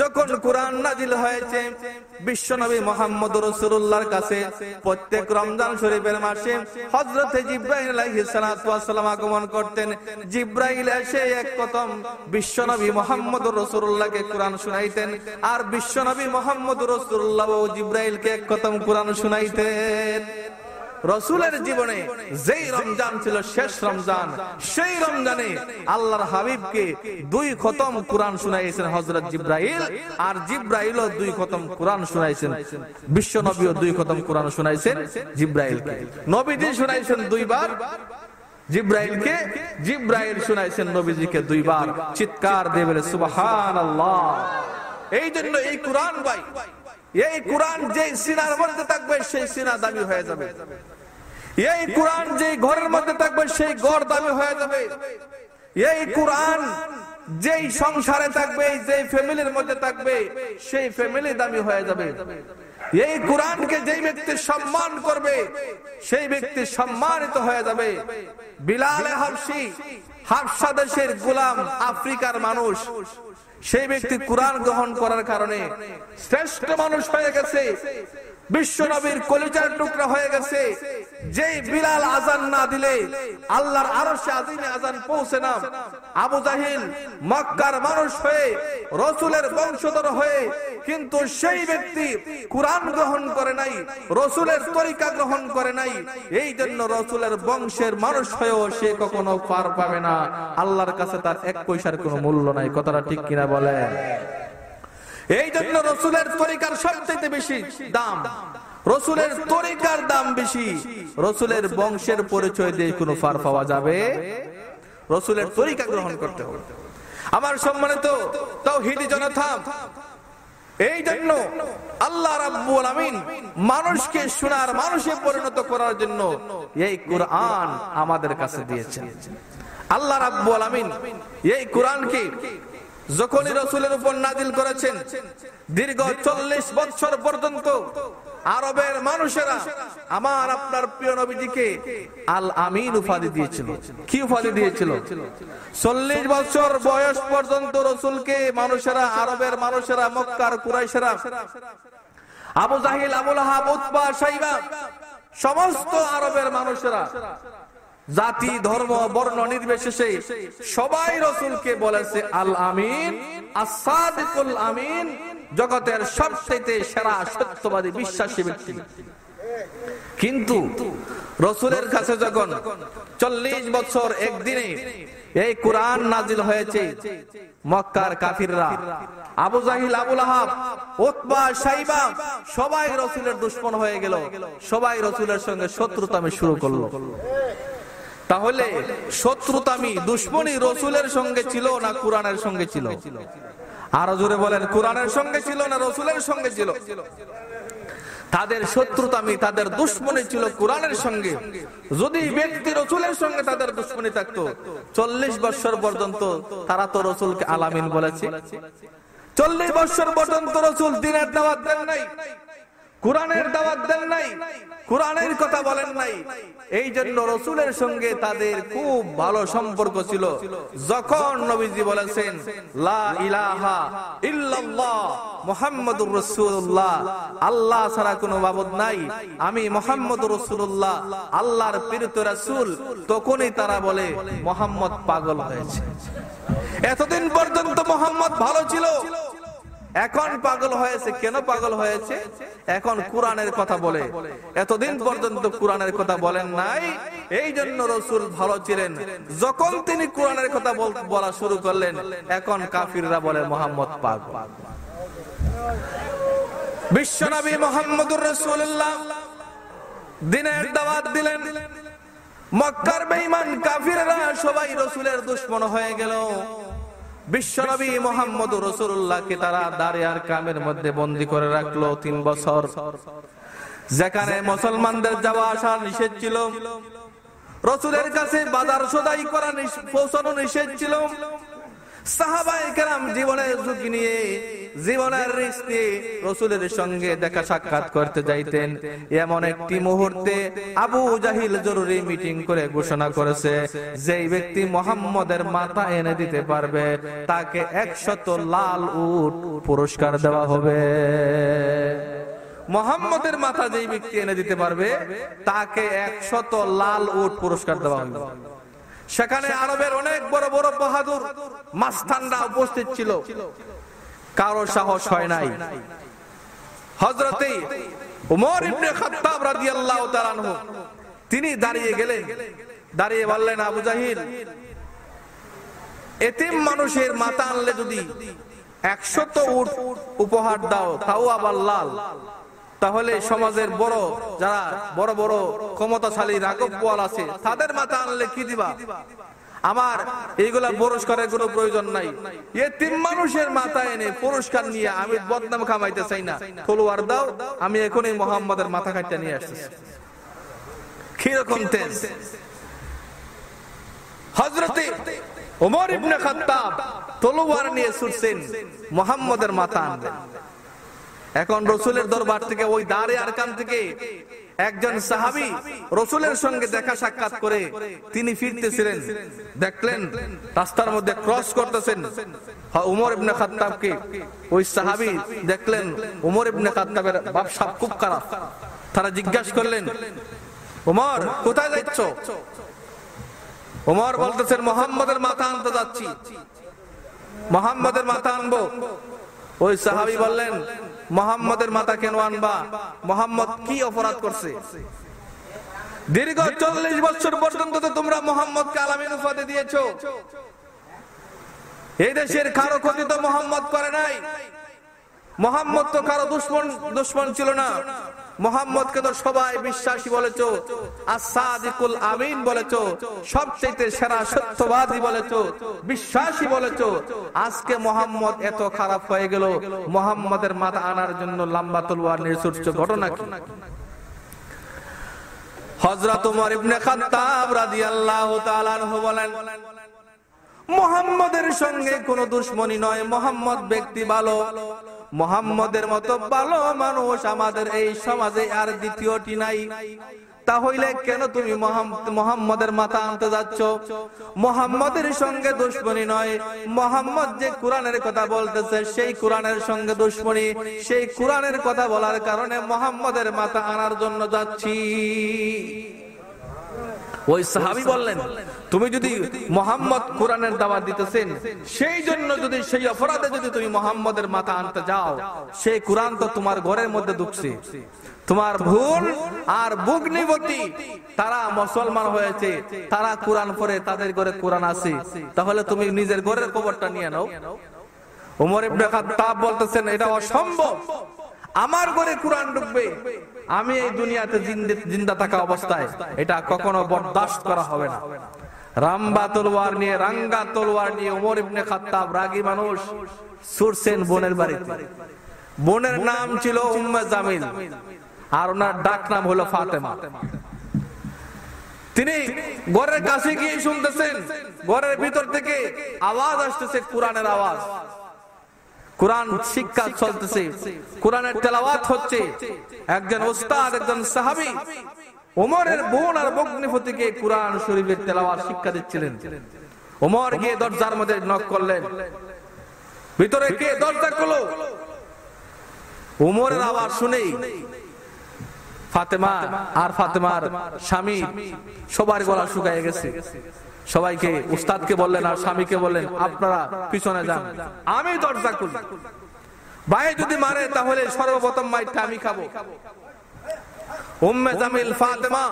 যখন কোরআন নাজিল হয়েছে, বিশ্বনবী মোহাম্মদ রসুল্লাহর কাছে প্রত্যেক রমজান শরীফের মাসে হজরতে জিব্রাহিম আলাইহিসসালাম আগমন করতেন। জিব্রাইল এসে এক কথম বিশ্বনবী মোহাম্মদ রসুল্লাহকে কোরআন শুনাইতেন আর বিশ্বনবী মোহাম্মদ রসুল্লাহ ও জিব্রাইলকে এক কথম কোরআন শুনাইতেন। রসুলের জীবনে যেই রমজান ছিল শেষ রমজান, সেই রমজানে আল্লাহর হাবিবকে দুই খতম কোরআন শুনাইছেন হজরত জিব্রাইল, আর জিব্রাইল দুই খতম কোরআন শুনাইছেন। বিশ্ব নবীও দুই খতম কোরআন শুনাইছেন জিব্রাইলকে। নবীজি শুনাইছেন দুইবার, জিব্রাইলকে, জিব্রাইল শুনাইছেন নবীজিকে দুইবার। চিৎকার দেবেন সুবহান আল্লাহ এই জন্য এই কোরআন ভাই, এই কোরআন যে সিনার মধ্যে থাকবে, সেই সিনা দামি হয়ে যাবে। এই কোরআন যে ঘরের মধ্যে থাকবে, সেই ঘর দামি হয়ে যাবে। এই কোরআন যেই সংসারে থাকবে যে ফ্যামিলির মধ্যে থাকবে, সেই ফ্যামিলি দামি হয়ে যাবে। এই কোরআনকে যেই ব্যক্তি সম্মান করবে, সেই ব্যক্তি সম্মানিত হয়ে যাবে। বিলালে হাফসি, হাফসা দেশের গোলাম আফ্রিকার মানুষ, সেই ব্যক্তি কোরআন গ্রহণ করার কারণে শ্রেষ্ঠ মানুষ হয়ে গেছে। কলিজার টুকরা হয়ে গেছে। যেই বিলাল আজান না দিলে আল্লাহর আজান পৌঁছে না। আবু জাহিল মক্কার মানুষ হয়ে, রসুলের বংশধর হয়ে, কিন্তু সেই ব্যক্তি কোরআন গ্রহণ করে নাই, রসুলের তরিকা গ্রহণ করে নাই। এই জন্য রসুলের বংশের মানুষ হয়েও সে কখনো পার পাবে না। আল্লাহর কাছে তার এক পয়সার কোনো মূল্য নাই। কথাটা ঠিক কিনা বলে এই জন্য রসুলের তরিকার সবচেয়ে বেশি দাম। রসুলের তরিকার দাম বেশি। রসুলের বংশের পরিচয় দিয়ে কোনো ফার পাওয়া যাবে? রসুলের তরিকা গ্রহণ করতে হবে। আমার সম্মানিত তাও হিদি জনতা এই জন্য আল্লাহ রাব্বুল আমিন মানুষকে শোনার মানুষে পরিণত করার জন্য এই কোরআন আমাদের কাছে দিয়েছেন। আল্লাহ রাব্বুল আমিন এই কোরআনকে যখনই রসুলের উপর নাজিল করেছেন, দীর্ঘ চল্লিশ বছর পর্যন্ত আরবের মানুষেরা আমার আপনার প্রিয় নবীজিকে আল আমিন উপাধি দিয়েছিল। কি উপাধি দিয়েছিল? চল্লিশ বছর বয়স পর্যন্ত রসুলকে মানুষেরা, আরবের মানুষেরা, মক্কার কুরাইশেরা, আবু জাহিল, আবুল আহাব উৎপা সাইবা, সমস্ত আরবের মানুষেরা জাতি, ধর্ম, বর্ণ নির্বিশেষে সবাই রসুলকে বলেছে, আল আমিন আসাদিকুল আমিন, জগতের সবচেয়ে সেরা সত্যবাদী বিশ্বাসী ব্যক্তি। কিন্তু রসুলের কাছে যখন চল্লিশ বছর একদিনে এই কোরআন নাজিল হয়েছে, মক্কার কাফিররা, আবু জাহিল, আবুল আহাব ওতবা সাইবা, সবাই রসুলের দুশ্মন হয়ে গেল। সবাই রসুলের সঙ্গে শত্রুতামি শুরু করল। তাহলে শত্রুতামি দুশ্মনী রসুলের সঙ্গে ছিল না কোরআনের সঙ্গে ছিল? আরও জোরে বলেন, কোরআনের সঙ্গে ছিল না রসুলের সঙ্গে ছিল? তাদের শত্রুতামি তাদের দুশ্মনী ছিল কোরআনের সঙ্গে। যদি ব্যক্তি রসুলের সঙ্গে তাদের দুশ্মনী থাকতো, চল্লিশ বছর পর্যন্ত তারা তো রসুলকে আলামিন বলেছে। চল্লিশ বছর পর্যন্ত রসুল দিনের দাওয়াত দেন নাই। কোরআনের দাওয়াত দেন নাই, কোরআনের কথা বলেন নাই। এই জন্য রসুলের সঙ্গে তাদের খুব ভালো সম্পর্ক ছিল। যখন নবীজি বলেছেন আল্লাহ ছাড়া কোনো মাবুদ নাই। আমি মুহাম্মদুর রাসূলুল্লাহ, আল্লাহর প্রেরিত রাসূল। তখনই তারা বলে, মোহাম্মদ পাগল হয়েছে। এতদিন পর্যন্ত মোহাম্মদ ভালো ছিল। এখন পাগল হয়েছে কেন পাগল হয়েছে? এখন কোরআনের কথা বলে। এতদিন পর্যন্ত কোরআনের কথা বলেন নাই। এই জন্য রসুল ভালো ছিলেন। যখন তিনি কোরআনের কথা বলা শুরু করলেন এখন কাফিররা বলে মোহাম্মদ পাগল। বিশ্বনবী মোহাম্মদুর রসুল্লাহ দিনের দাওয়াত দিলেন। মক্কার বেঈমান কাফিররা সবাই রসুলের দুশ্মন হয়ে গেল। বিশ্বনবী মোহাম্মদ রসুল্লাহকে তারা দাঁড়িয়ার কামের মধ্যে বন্দি করে রাখল তিন বছর। যেখানে মুসলমানদের যাওয়া আসা নিষেধ ছিল। রসুলের কাছে বাজার সদাই করা পৌঁছানো নিষেধ ছিল। সাহাবাই কেরাম জীবনের ঝুঁকি নিয়ে জীবনের নিয়ে রসুলের সঙ্গে দেখা সাক্ষাৎ করতে যাইতেন। এমন একটি মুহূর্তে আবু জাহিল জরুরি মিটিং করে ঘোষণা করেছে, যেই ব্যক্তি মোহাম্মদের মাথা এনে দিতে পারবে, তাকে একশত লাল উট পুরস্কার দেওয়া হবে। মোহাম্মদের মাথা যেই ব্যক্তি এনে দিতে পারবে, তাকে একশত লাল উট পুরস্কার দেওয়া হবে। সেখানে আরবের অনেক বড় বড় বাহাদুর মাস্তানরা উপস্থিত ছিল। কারও সাহস হয় নাই। হজরতে উমর ইবনে খাত্তাব রাদিয়াল্লাহু তাআলা আনহু, তিনি দাঁড়িয়ে গেলেন। দাঁড়িয়ে বললেন, আবু জাহিল, এতিম মানুষের মাথা আনলে যদি একশত উট উপহার দাও, তাও আবার লাল। তাহলে সমাজের বড়, যারা বড় বড় ক্ষমতাশালী রাগব বল আছে, তাদের মাথা আনলে কি দিবা? আমার এইগুলা পুরস্কারের কোনো প্রয়োজন নাই। এ তিন মানুষের মাথা এনে পুরস্কার নিয়ে আমি বদনাম কামাইতে চাই না। তলোয়ার দাও, আমি এখনই মোহাম্মদের মাথা কাটতে নিয়ে আসতেছি। কীরকম তেজ হজরতে ওমর ইবনে খাত্তাব তলোয়ার নিয়ে ছুটছেন, মোহাম্মদের মাথা আনলেন এখন রসুলের দরবার থেকে ওই দাঁড়ে আরকান থেকে একজন সাহাবি রসুলের সঙ্গে দেখা সাক্ষাৎ করে তিনি ফিরতেছিলেন। দেখলেন রাস্তার মধ্যে ক্রস করতেছেন। উমর ইবনে খাত্তাবকে ওই সাহাবি দেখলেন, উমর ইবনে খাত্তাবের ব্যবসা খুব খারাপ। তারা জিজ্ঞাসা করলেন, উমর, কোথায় যাচ্ছ? উমর বলতেছেন, মোহাম্মদের মাথা আনতে যাচ্ছি। মোহাম্মদের মাথা আনব। ওই সাহাবি বললেন মোহাম্মদের মাথা কেন আনবা? মোহাম্মদ কি অপরাধ করছে? দীর্ঘ চল্লিশ বছর পর্যন্ত তো তোমরা মোহাম্মদকে আলামিন উপাধি দিয়েছ। এই দেশের কারও ক্ষতি তো মোহাম্মদ করে নাই। মোহাম্মদ তো কারও দুশ্মন দুশ্মন ছিল না। মোহাম্মদকে তো সবাই বিশ্বাসী বলেছ আসাদিকুল আমিন বলেছ সবচেয়ে সেরা সত্যবাদী বলেছ, বিশ্বাসী বলেছ। আজকে মোহাম্মদ এত খারাপ হয়ে গেল, মোহাম্মদের মাথা আনার জন্য লম্বা তলোয়ার নিয়ে ঘটনা কি? হযরত ওমর ইবনে খাত্তাব রাদিয়াল্লাহু তাআলা বলেন, মোহাম্মদের সঙ্গে কোন দুশ্মনী নয়, মোহাম্মদ ব্যক্তি ভালো। মোহাম্মদের মতো ভালো মানুষ আমাদের এই সমাজে আর দ্বিতীয়টি নাই। তাহলে কেন তুমি মোহাম্মদের মাথা আনতে যাচ্ছ? মোহাম্মদের সঙ্গে দুশ্মনী নয়। মোহাম্মদ যে কোরআনের কথা বলতেছে, সেই কোরআনের সঙ্গে দুশ্মনী। সেই কোরআনের কথা বলার কারণে মোহাম্মদের মাথা আনার জন্য যাচ্ছি। ওই সাহাবি বললেন, তুমি যদি মোহাম্মদ কোরআনের দাওয়াত দিতেছেন, সেই জন্য যদি সেই অপরাধে যদি তুমি মোহাম্মদের মাথা আনতে যাও, সেই কোরআন তো তোমার ঘরের মধ্যে ঢুকছে। তোমার ভুল আর বুগনিবতী তারা মুসলমান হয়েছে, তারা কোরআন পড়ে, তাদের ঘরে কোরআন আছে। তাহলে তুমি নিজের ঘরের খবরটা নিয়ে নাও। উমর ইবনে খাত্তাব বলতেছেন, এটা অসম্ভব। আমার ঘরে কোরআন ঢুকবে আমি এই দুনিয়াতে জিন্দা থাকা অবস্থায় এটা কখনো বরদাস্ত করা হবে না। রাম্বা তলোয়ার নিয়ে, রাঙ্গা তলোয়ার নিয়ে উমর ইবনে খাত্তাব রাগী মানুষ সুরসেন বোনের বাড়িতে। বোনের নাম ছিল উম্মে জামিল আর ওনার ডাক নাম হলো ফাতেমা। তিনি ঘরের কাছে গিয়ে শুনতেছেন, ঘরের ভিতর থেকে আওয়াজ আসতেছে, কোরআনের আওয়াজ। কোরআন শিক্ষা চলতেছে, কোরআনের তেলাওয়াত হচ্ছে। একজন ওস্তাদ একজন সাহাবি, ওমরের বোন আর বগ্নিপতিকে কোরআন শরীফের তেলাওয়াত শিক্ষা দিচ্ছিলেন। ওমর গিয়ে দরজার মধ্যে নক করলেন। ভিতরে কে? দরজা করল ওমরের আওয়াজ শুনেই ফাতেমা আর ফাতেমার স্বামী সবার গলা শুকায় গেছে। সবাইকে, উস্তাদকে বললেন আর স্বামীকে বললেন, আপনারা পিছনে যান। আমি দরজা খুলি। ভাই যদি মারে, তাহলে সর্বপ্রথম মাইটটা আমি খাব। উম্মে জামিল ফাতেমা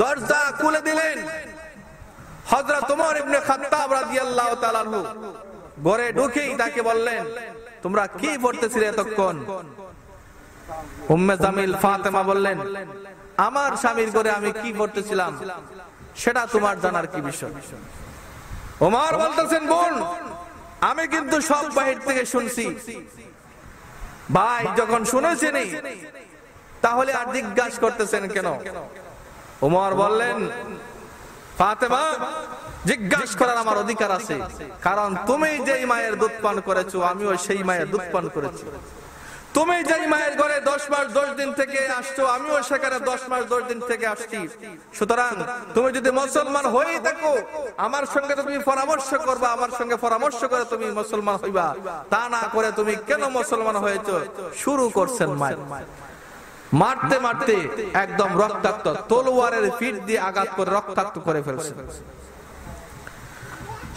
দরজা খুলে দিলেন। হযরত ওমর ইবনে খাত্তাব রাদিয়াল্লাহু তাআলা ঘরে ঢুকেই তাকে বললেন, তোমরা কি পড়তেছিলে এতক্ষণ? উম্মে জামিল ফাতেমা বললেন, আমার স্বামীর ঘরে আমি কি পড়তেছিলাম? সেটা তোমার জানার কি বিষয়? ওমর বলতেছেন, বোন, আমি কিন্তু সব বাহির থেকে শুনছি। ভাই, যখন শুনেছেন তাহলে আর জিজ্ঞাসা করতেছেন কেন? ওমর বললেন, ফাতেমা, জিজ্ঞাসা করার আমার অধিকার আছে। কারণ তুমি যেই মায়ের দুধ পান করেছ, আমিও সেই মায়ের দুধ পান করেছি। তুমি যেই মায়ের ঘরে দশ মাস, দশ দিন থেকে আসছো, আমিও সেখানে দশ মাস, দশ দিন থেকে আসছি। সুতরাং তুমি যদি মুসলমান হয়েই থাকো, আমার সঙ্গে তুমি পরামর্শ করবা, আমার সঙ্গে পরামর্শ করে তুমি মুসলমান হইবা। তা না করে তুমি কেন মুসলমান হয়েছো? শুরু করছেন মায়ের। মারতে মারতে একদম রক্তাক্ত, তলোয়ারের ফিট দিয়ে আঘাত করে রক্তাক্ত করে ফেলছে।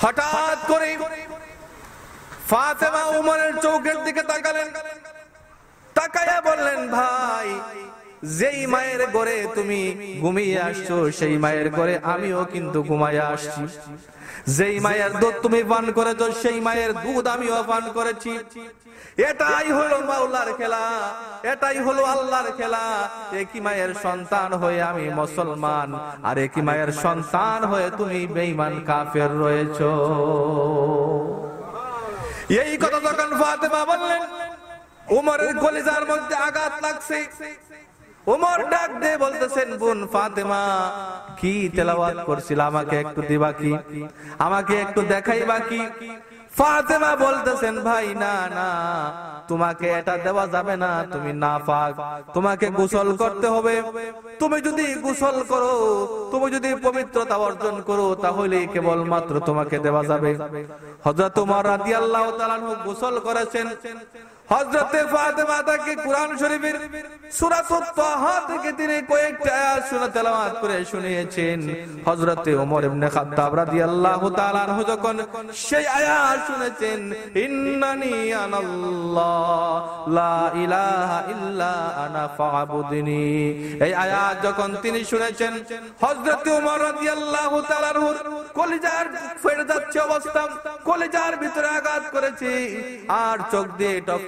হঠাৎ করে ফাতেমা উমরের চৌকের দিকে তাকালেন। তাকায়া বললেন, ভাই, যেই মায়ের ঘরে তুমি ঘুমিয়ে আসছো, সেই মায়ের ঘরে আমিও কিন্তু ঘুমাইয়া আসছি। যেই মায়ের দুধ তুমি পান করেছ, সেই মায়ের দুধ আমিও পান করেছি। এটাই হলো মাওলার খেলা, এটাই হলো আল্লাহর খেলা। একই মায়ের সন্তান হয়ে আমি মুসলমান, আর একই মায়ের সন্তান হয়ে তুমি বেঈমান কাফের রয়েছো। এই কথা যখন ফাতেমা বললেন উমরের কলিজার মধ্যে আঘাত লাগছে। উমর ডাক দিয়ে বলতেছেন, বোন ফাতেমা, কি তেলাওয়াত করছিল? আমাকে একটু দিবা কি? আমাকে একটু দেখাইবা কি? ফাতেমা বলতেছেন, ভাই, না না, তোমাকে এটা দেওয়া যাবে না, তুমি না পাক তোমাকে গোসল করতে হবে। তুমি যদি গোসল করো, তুমি যদি পবিত্রতা অর্জন করো তাহলে কেবলমাত্র তোমাকে দেওয়া যাবে। হযরত ওমর রাদিয়াল্লাহু তাআলা গোসল করেছেন। ফাতেমা তাকে শরীফের সূরাতুত তাহা থেকে তিনি আয়াত শুনে তেলাওয়াত করে শুনিয়েছেন। ওমর ইবনে খাত্তাব রাদিয়াল্লাহু তাআলা আনহু যখন সেই আয়াত শুনেছেন, ইন্নানি আনাল্লাহ, লা ইলাহা ইল্লা আনা এই আয়াত যখন তিনি শুনেছেন, হযরতে ওমর রাদিয়াল্লাহু তাআলা কলিজার ফেটে যাচ্ছে অবস্থা, কলিজার ভিতরে আঘাত করেছে, আর চোখ দিয়ে টপ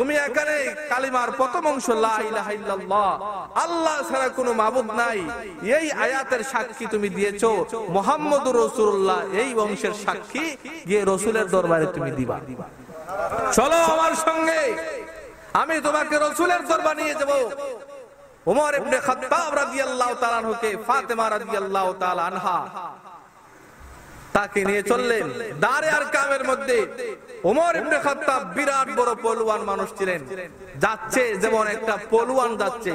তুমি এখানে কালিমার প্রথম অংশ আল্লাহ ছাড়া কোনো মাবুদ নাই। এই আয়াতের সাক্ষী তুমি দিয়েছ মুহাম্মদুর রাসূলুল্লাহ। এই বংশের সাক্ষী গিয়ে রাসূলের দরবারে তুমি দিবা। চলো আমার সঙ্গে, আমি তোমাকে রাসূলের দরবার নিয়ে যাব। ওমর ইবনে খাত্তাব রাদিয়াল্লাহু তাআলা আনহুকে ফাতেমা রাদিয়াল্লাহু তাআলা আনহা। তাকে নিয়ে চললেন। দারে আর কামের মধ্যে ওমর ইবনে খাত্তাব বিরাট বড় পলুয়ান মানুষ ছিলেন। যাচ্ছে যেমন একটা পলুয়ান যাচ্ছে।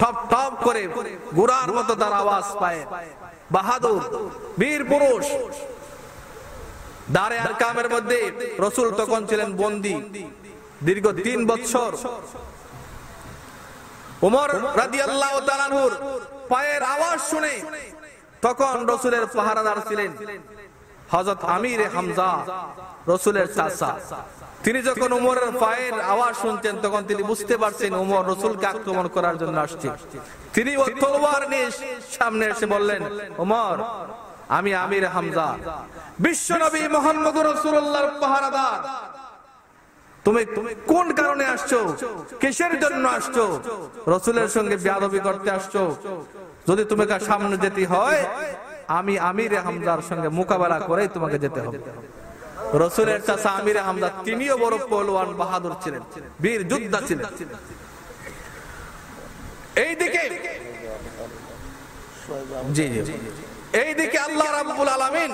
ঠপ ঠপ করে গুড়ার মতো তার আওয়াজ পায়। বাহাদুর, বীর পুরুষ। দারে আর কামের মধ্যে রসুল তখন ছিলেন বন্দী। দীর্ঘ তিন বছর উমর রাদিয়াল্লাহু তাআলার পায়ের আওয়াজ শুনে তখন রসুলের পাহারাদার ছিলেন হযরত আমির হামজা, রসুলের চাচা। তিনি যখন উমরের পায়ের আওয়াজ শুনতেন, তখন তিনি বুঝতে পারছেন উমর রসুলকে আক্রমণ করার জন্য আসছে। তিনি তলোয়ার নিয়ে সামনে এসে বললেন, উমর, আমি আমির হামজা। বিশ্বনবী মোহাম্মদ রসুল্লাহর পাহারাদার। তুমি কোন কারণে আসছো? কিসের জন্য আসছো? রসুলের সঙ্গে বিয়াদবি করতে আসছো? যদি তোমাকে সামনে যেতে হয়, আমি আমির হামজার সঙ্গে মোকাবেলা করে তোমাকে যেতে হবে। রসুলের চাষা আমির হামজা তিনিও বড় পলোয়ান বাহাদুর ছিলেন, বীর যোদ্ধা ছিলেন। এইদিকে জি জি। এইদিকে আল্লাহ রাব্বুল আলামিন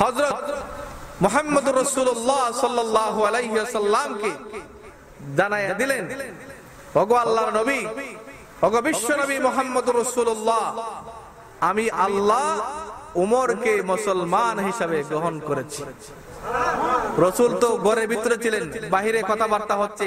হযরত মুহাম্মদুর রাসূলুল্লাহ সাল্লাল্লাহু আলাইহি ওয়াসাল্লামকে দিলেন ওগো আল্লাহর নবী, ওগো বিশ্ব নবী মোহাম্মদ রসুল্লাহ আমি আল্লাহ উমরকে মুসলমান হিসাবে গ্রহণ করেছি। রসুল তো ঘরের ভিতরে ছিলেন, বাহিরে কথাবার্তা হচ্ছে।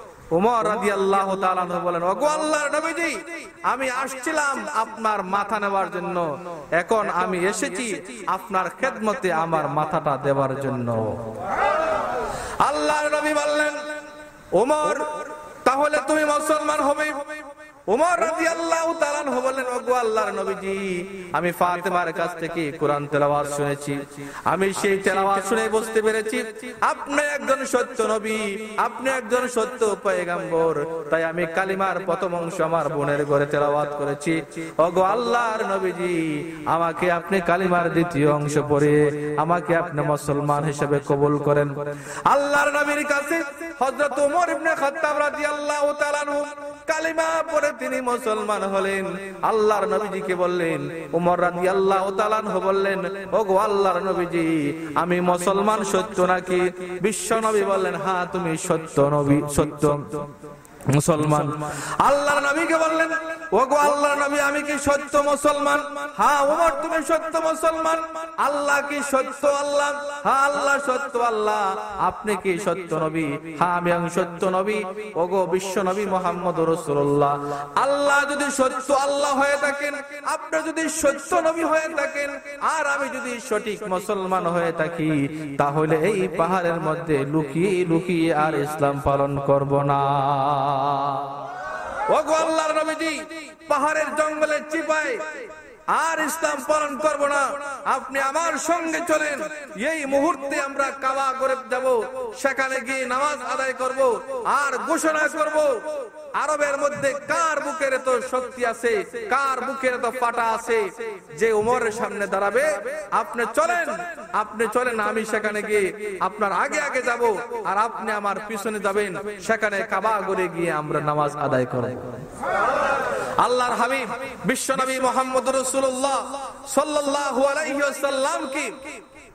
উমর রাদিয়াল্লাহু তাআলা বলেন ওগো আল্লাহর নবীজি আমি আসছিলাম আপনার মাথা নেওয়ার জন্য। এখন আমি এসেছি আপনার খেদমতে আমার মাথাটা দেওয়ার জন্য। আল্লাহর নবী বললেন ওমর তাহলে তুমি মুসলমান হবে। আমি সেই শুনে বুঝতে পেরেছি, আপনি একজন সত্য নবী, আপনি একজন সত্য তাই আমি কালিমার প্রথম অংশ আমার বোনের ঘরে করেছি। আল্লাহর নবীজি, আমাকে আপনি কালিমার দ্বিতীয় অংশ পড়ে আমাকে আপনি মুসলমান হিসেবে কবুল করেন। আল্লাহর নবীর কাছে হযরত ওমর ইবনে খাত্তাব রাদিয়াল্লাহু তাআলা কালিমা পড়ে তিনি মুসলমান হলেন। আল্লাহর নবীজিকে বললেন, উমর রাজি আল্লাহ তালানহ বললেন, ওগো আল্লাহর নবীজি, আমি মুসলমান সত্য নাকি? বিশ্ব নবী বললেন হ্যাঁ তুমি সত্য নবী, সত্য। মুসলমান। আল্লাহর নবীকে বললেন, ওগো আল্লাহর নবী, আমি কি সত্য মুসলমান? হ্যাঁ ওমর, তুমি সত্য মুসলমান? আল্লাহ কি সত্য আল্লাহ? হ্যাঁ আল্লাহ সত্য আল্লাহ। আপনি কি সত্য নবী? হ্যাঁ আমি আমি সত্য নবী। ওগো বিশ্ব নবী মোহাম্মদ রসুল্লাহ আল্লাহ যদি সত্য আল্লাহ হয়ে থাকেন, আপনি যদি সত্য নবী হয়ে থাকেন, আর আমি যদি সঠিক মুসলমান হয়ে থাকি, তাহলে এই পাহাড়ের মধ্যে লুকিয়ে লুকিয়ে আর ইসলাম পালন করব না। আল্লাহর নবীজি, পাহাড়ের জঙ্গলে চিপায়, আর ইসলাম পালন করব না। আপনি আমার সঙ্গে চলেন। এই মুহূর্তে আমরা কাবা করে যাব। সেখানে গিয়ে নামাজ আদায় করব, আর ঘোষণা করব আরবের মধ্যে কার বুকের এত শক্তি আছে? কার বুকের এত ফাটা আছে? যে উমরের সামনে দাঁড়াবে, আপনি চলেন আপনি চলেন, আমি সেখানে গিয়ে আপনার আগে আগে যাব আর আপনি আমার পিছনে যাবেন। সেখানে কাবা করে গিয়ে আমরা নামাজ আদায় করব। আল্লাহর হাবিব বিশ্বনবী মোহাম্মদ রসুল্লাহ সাল্লাল্লাহু আলাইহি ওয়াসাল্লাম কি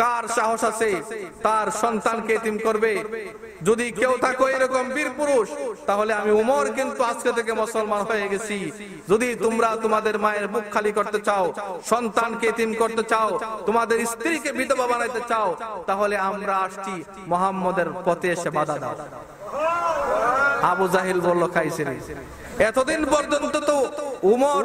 কার সাহস আছে? তার সন্তানকে এতিম করবে। যদি কেউ থাকো এরকম বীর পুরুষ, তাহলে আমি উমর কিন্তু আজকে থেকে মুসলমান হয়ে গেছি। যদি তোমরা তোমাদের মায়ের বুক খালি করতে চাও, সন্তানকে এতিম করতে চাও, তোমাদের স্ত্রীকে বিধবা বানাইতে চাও, তাহলে আমরা আসছি মোহাম্মদের পথে এসে বাধা দাও। আবু জাহিল বলল, খাইছে এতদিন পর্যন্ত তো উমর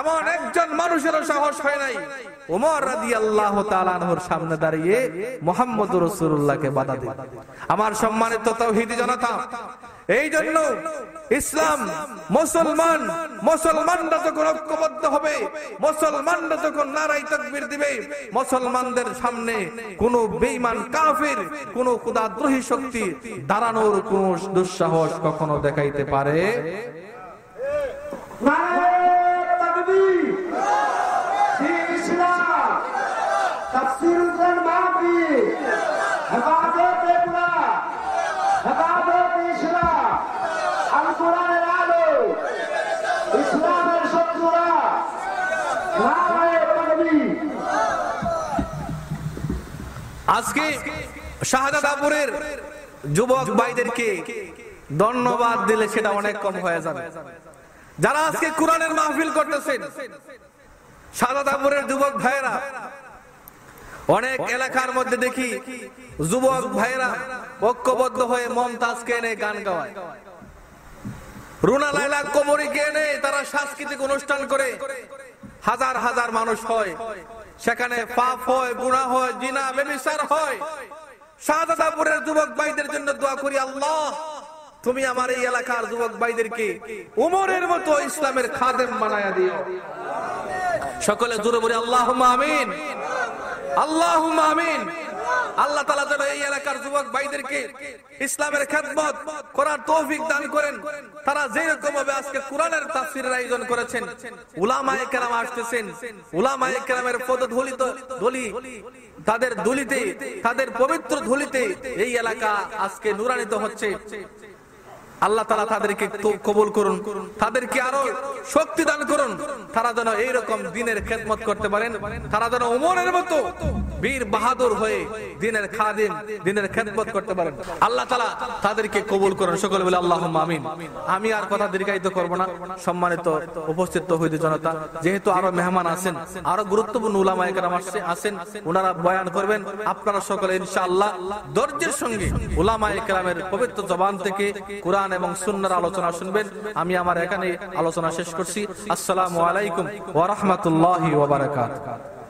এমন একজন মানুষেরও সাহস হয় নাই। উমর রাদি আল্লাহ তালানহর সামনে দাঁড়িয়ে মোহাম্মদ রসুল্লাহকে বাধা দিল। আমার সম্মানিত তৌহিদি জনতা এই জন্য ইসলাম মুসলমান, মুসলমানরা যখন ঐক্যবদ্ধ হবে, মুসলমানরা যখন নারাই তকবীর দিবে, মুসলমানদের সামনে কোন বেঈমান কাফির, কোন খুদাদ্রোহী শক্তি দাঁড়ানোর কোন দুঃসাহস কখনো দেখাইতে পারে? দিন ইসলাম শত্রুরা আজকে যুবক ভাইদেরকে ধন্যবাদ দিলে সেটা অনেক কম হয়ে যাবে। যারা আজকে কোরআনের মাহফিল করতেছেন শাহজাদাপুরের যুবক ভাইয়েরা অনেক এলাকার মধ্যে দেখি যুবক ভাইয়েরা ঐক্যবদ্ধ হয়ে মমতাজকে এনে গান গাওয়ায়। রুনা লাইলা কোমরিকে এনে তারা সাংস্কৃতিক অনুষ্ঠান করে। হাজার হাজার মানুষ হয়। সেখানে পাপ হয় গুণা হয় জিনা বেবিচার হয়। শাহজাদাপুরের যুবক ভাইদের জন্য দোয়া করি আল্লাহ। তুমি আমার এই এলাকার যুবক ভাইদেরকে উমরের মতো ইসলামের খাদেম বানায়া দিও। সকলে জোরে বলি আল্লাহ আমিন। আল্লাহ আমিন। আল্লাহ তালা যেন এই এলাকার যুবক ভাইদেরকে ইসলামের খেদমত করার তৌফিক দান করেন। তারা যেরকম ভাবে আজকে কোরআনের তাফসিরের আয়োজন করেছেন, উলামায়ে কেরাম আসতেছেন, উলামায়ে কেরামের পদধূলিত ধুলি, তাদের ধুলিতে, তাদের পবিত্র ধুলিতে এই এলাকা আজকে নুরানিত হচ্ছে। আল্লাহ তালা তাদেরকে কবুল করুন, তাদেরকে আরও শক্তি দান করুন। তারা যেন এইরকম দিনের খেদমত করতে পারেন, তারা যেন উমরের মতো বীর বাহাদুর হয়ে দিনের খাদিম, দিনের খেদমত করতে পারেন। আল্লাহ তালা তাদেরকে কবুল করুন, সকলে বলে আল্লাহ আমিন। আমি আর কথা দীর্ঘায়িত করব না। সম্মানিত উপস্থিত হইতে জনতা, যেহেতু আরও মেহমান আছেন, আরও গুরুত্বপূর্ণ উলামা একরাম আসছে, আসেন ওনারা বয়ান করবেন। আপনারা সকলে ইনশাআল্লাহ ধৈর্যের সঙ্গে উলামা একরামের পবিত্র জবান থেকে কোরআন এবং সুন্নার আলোচনা শুনবেন। আমি আমার এখানে আলোচনা শেষ করছি। আসসালামু আলাইকুম ওয়া বারাকাতুহু।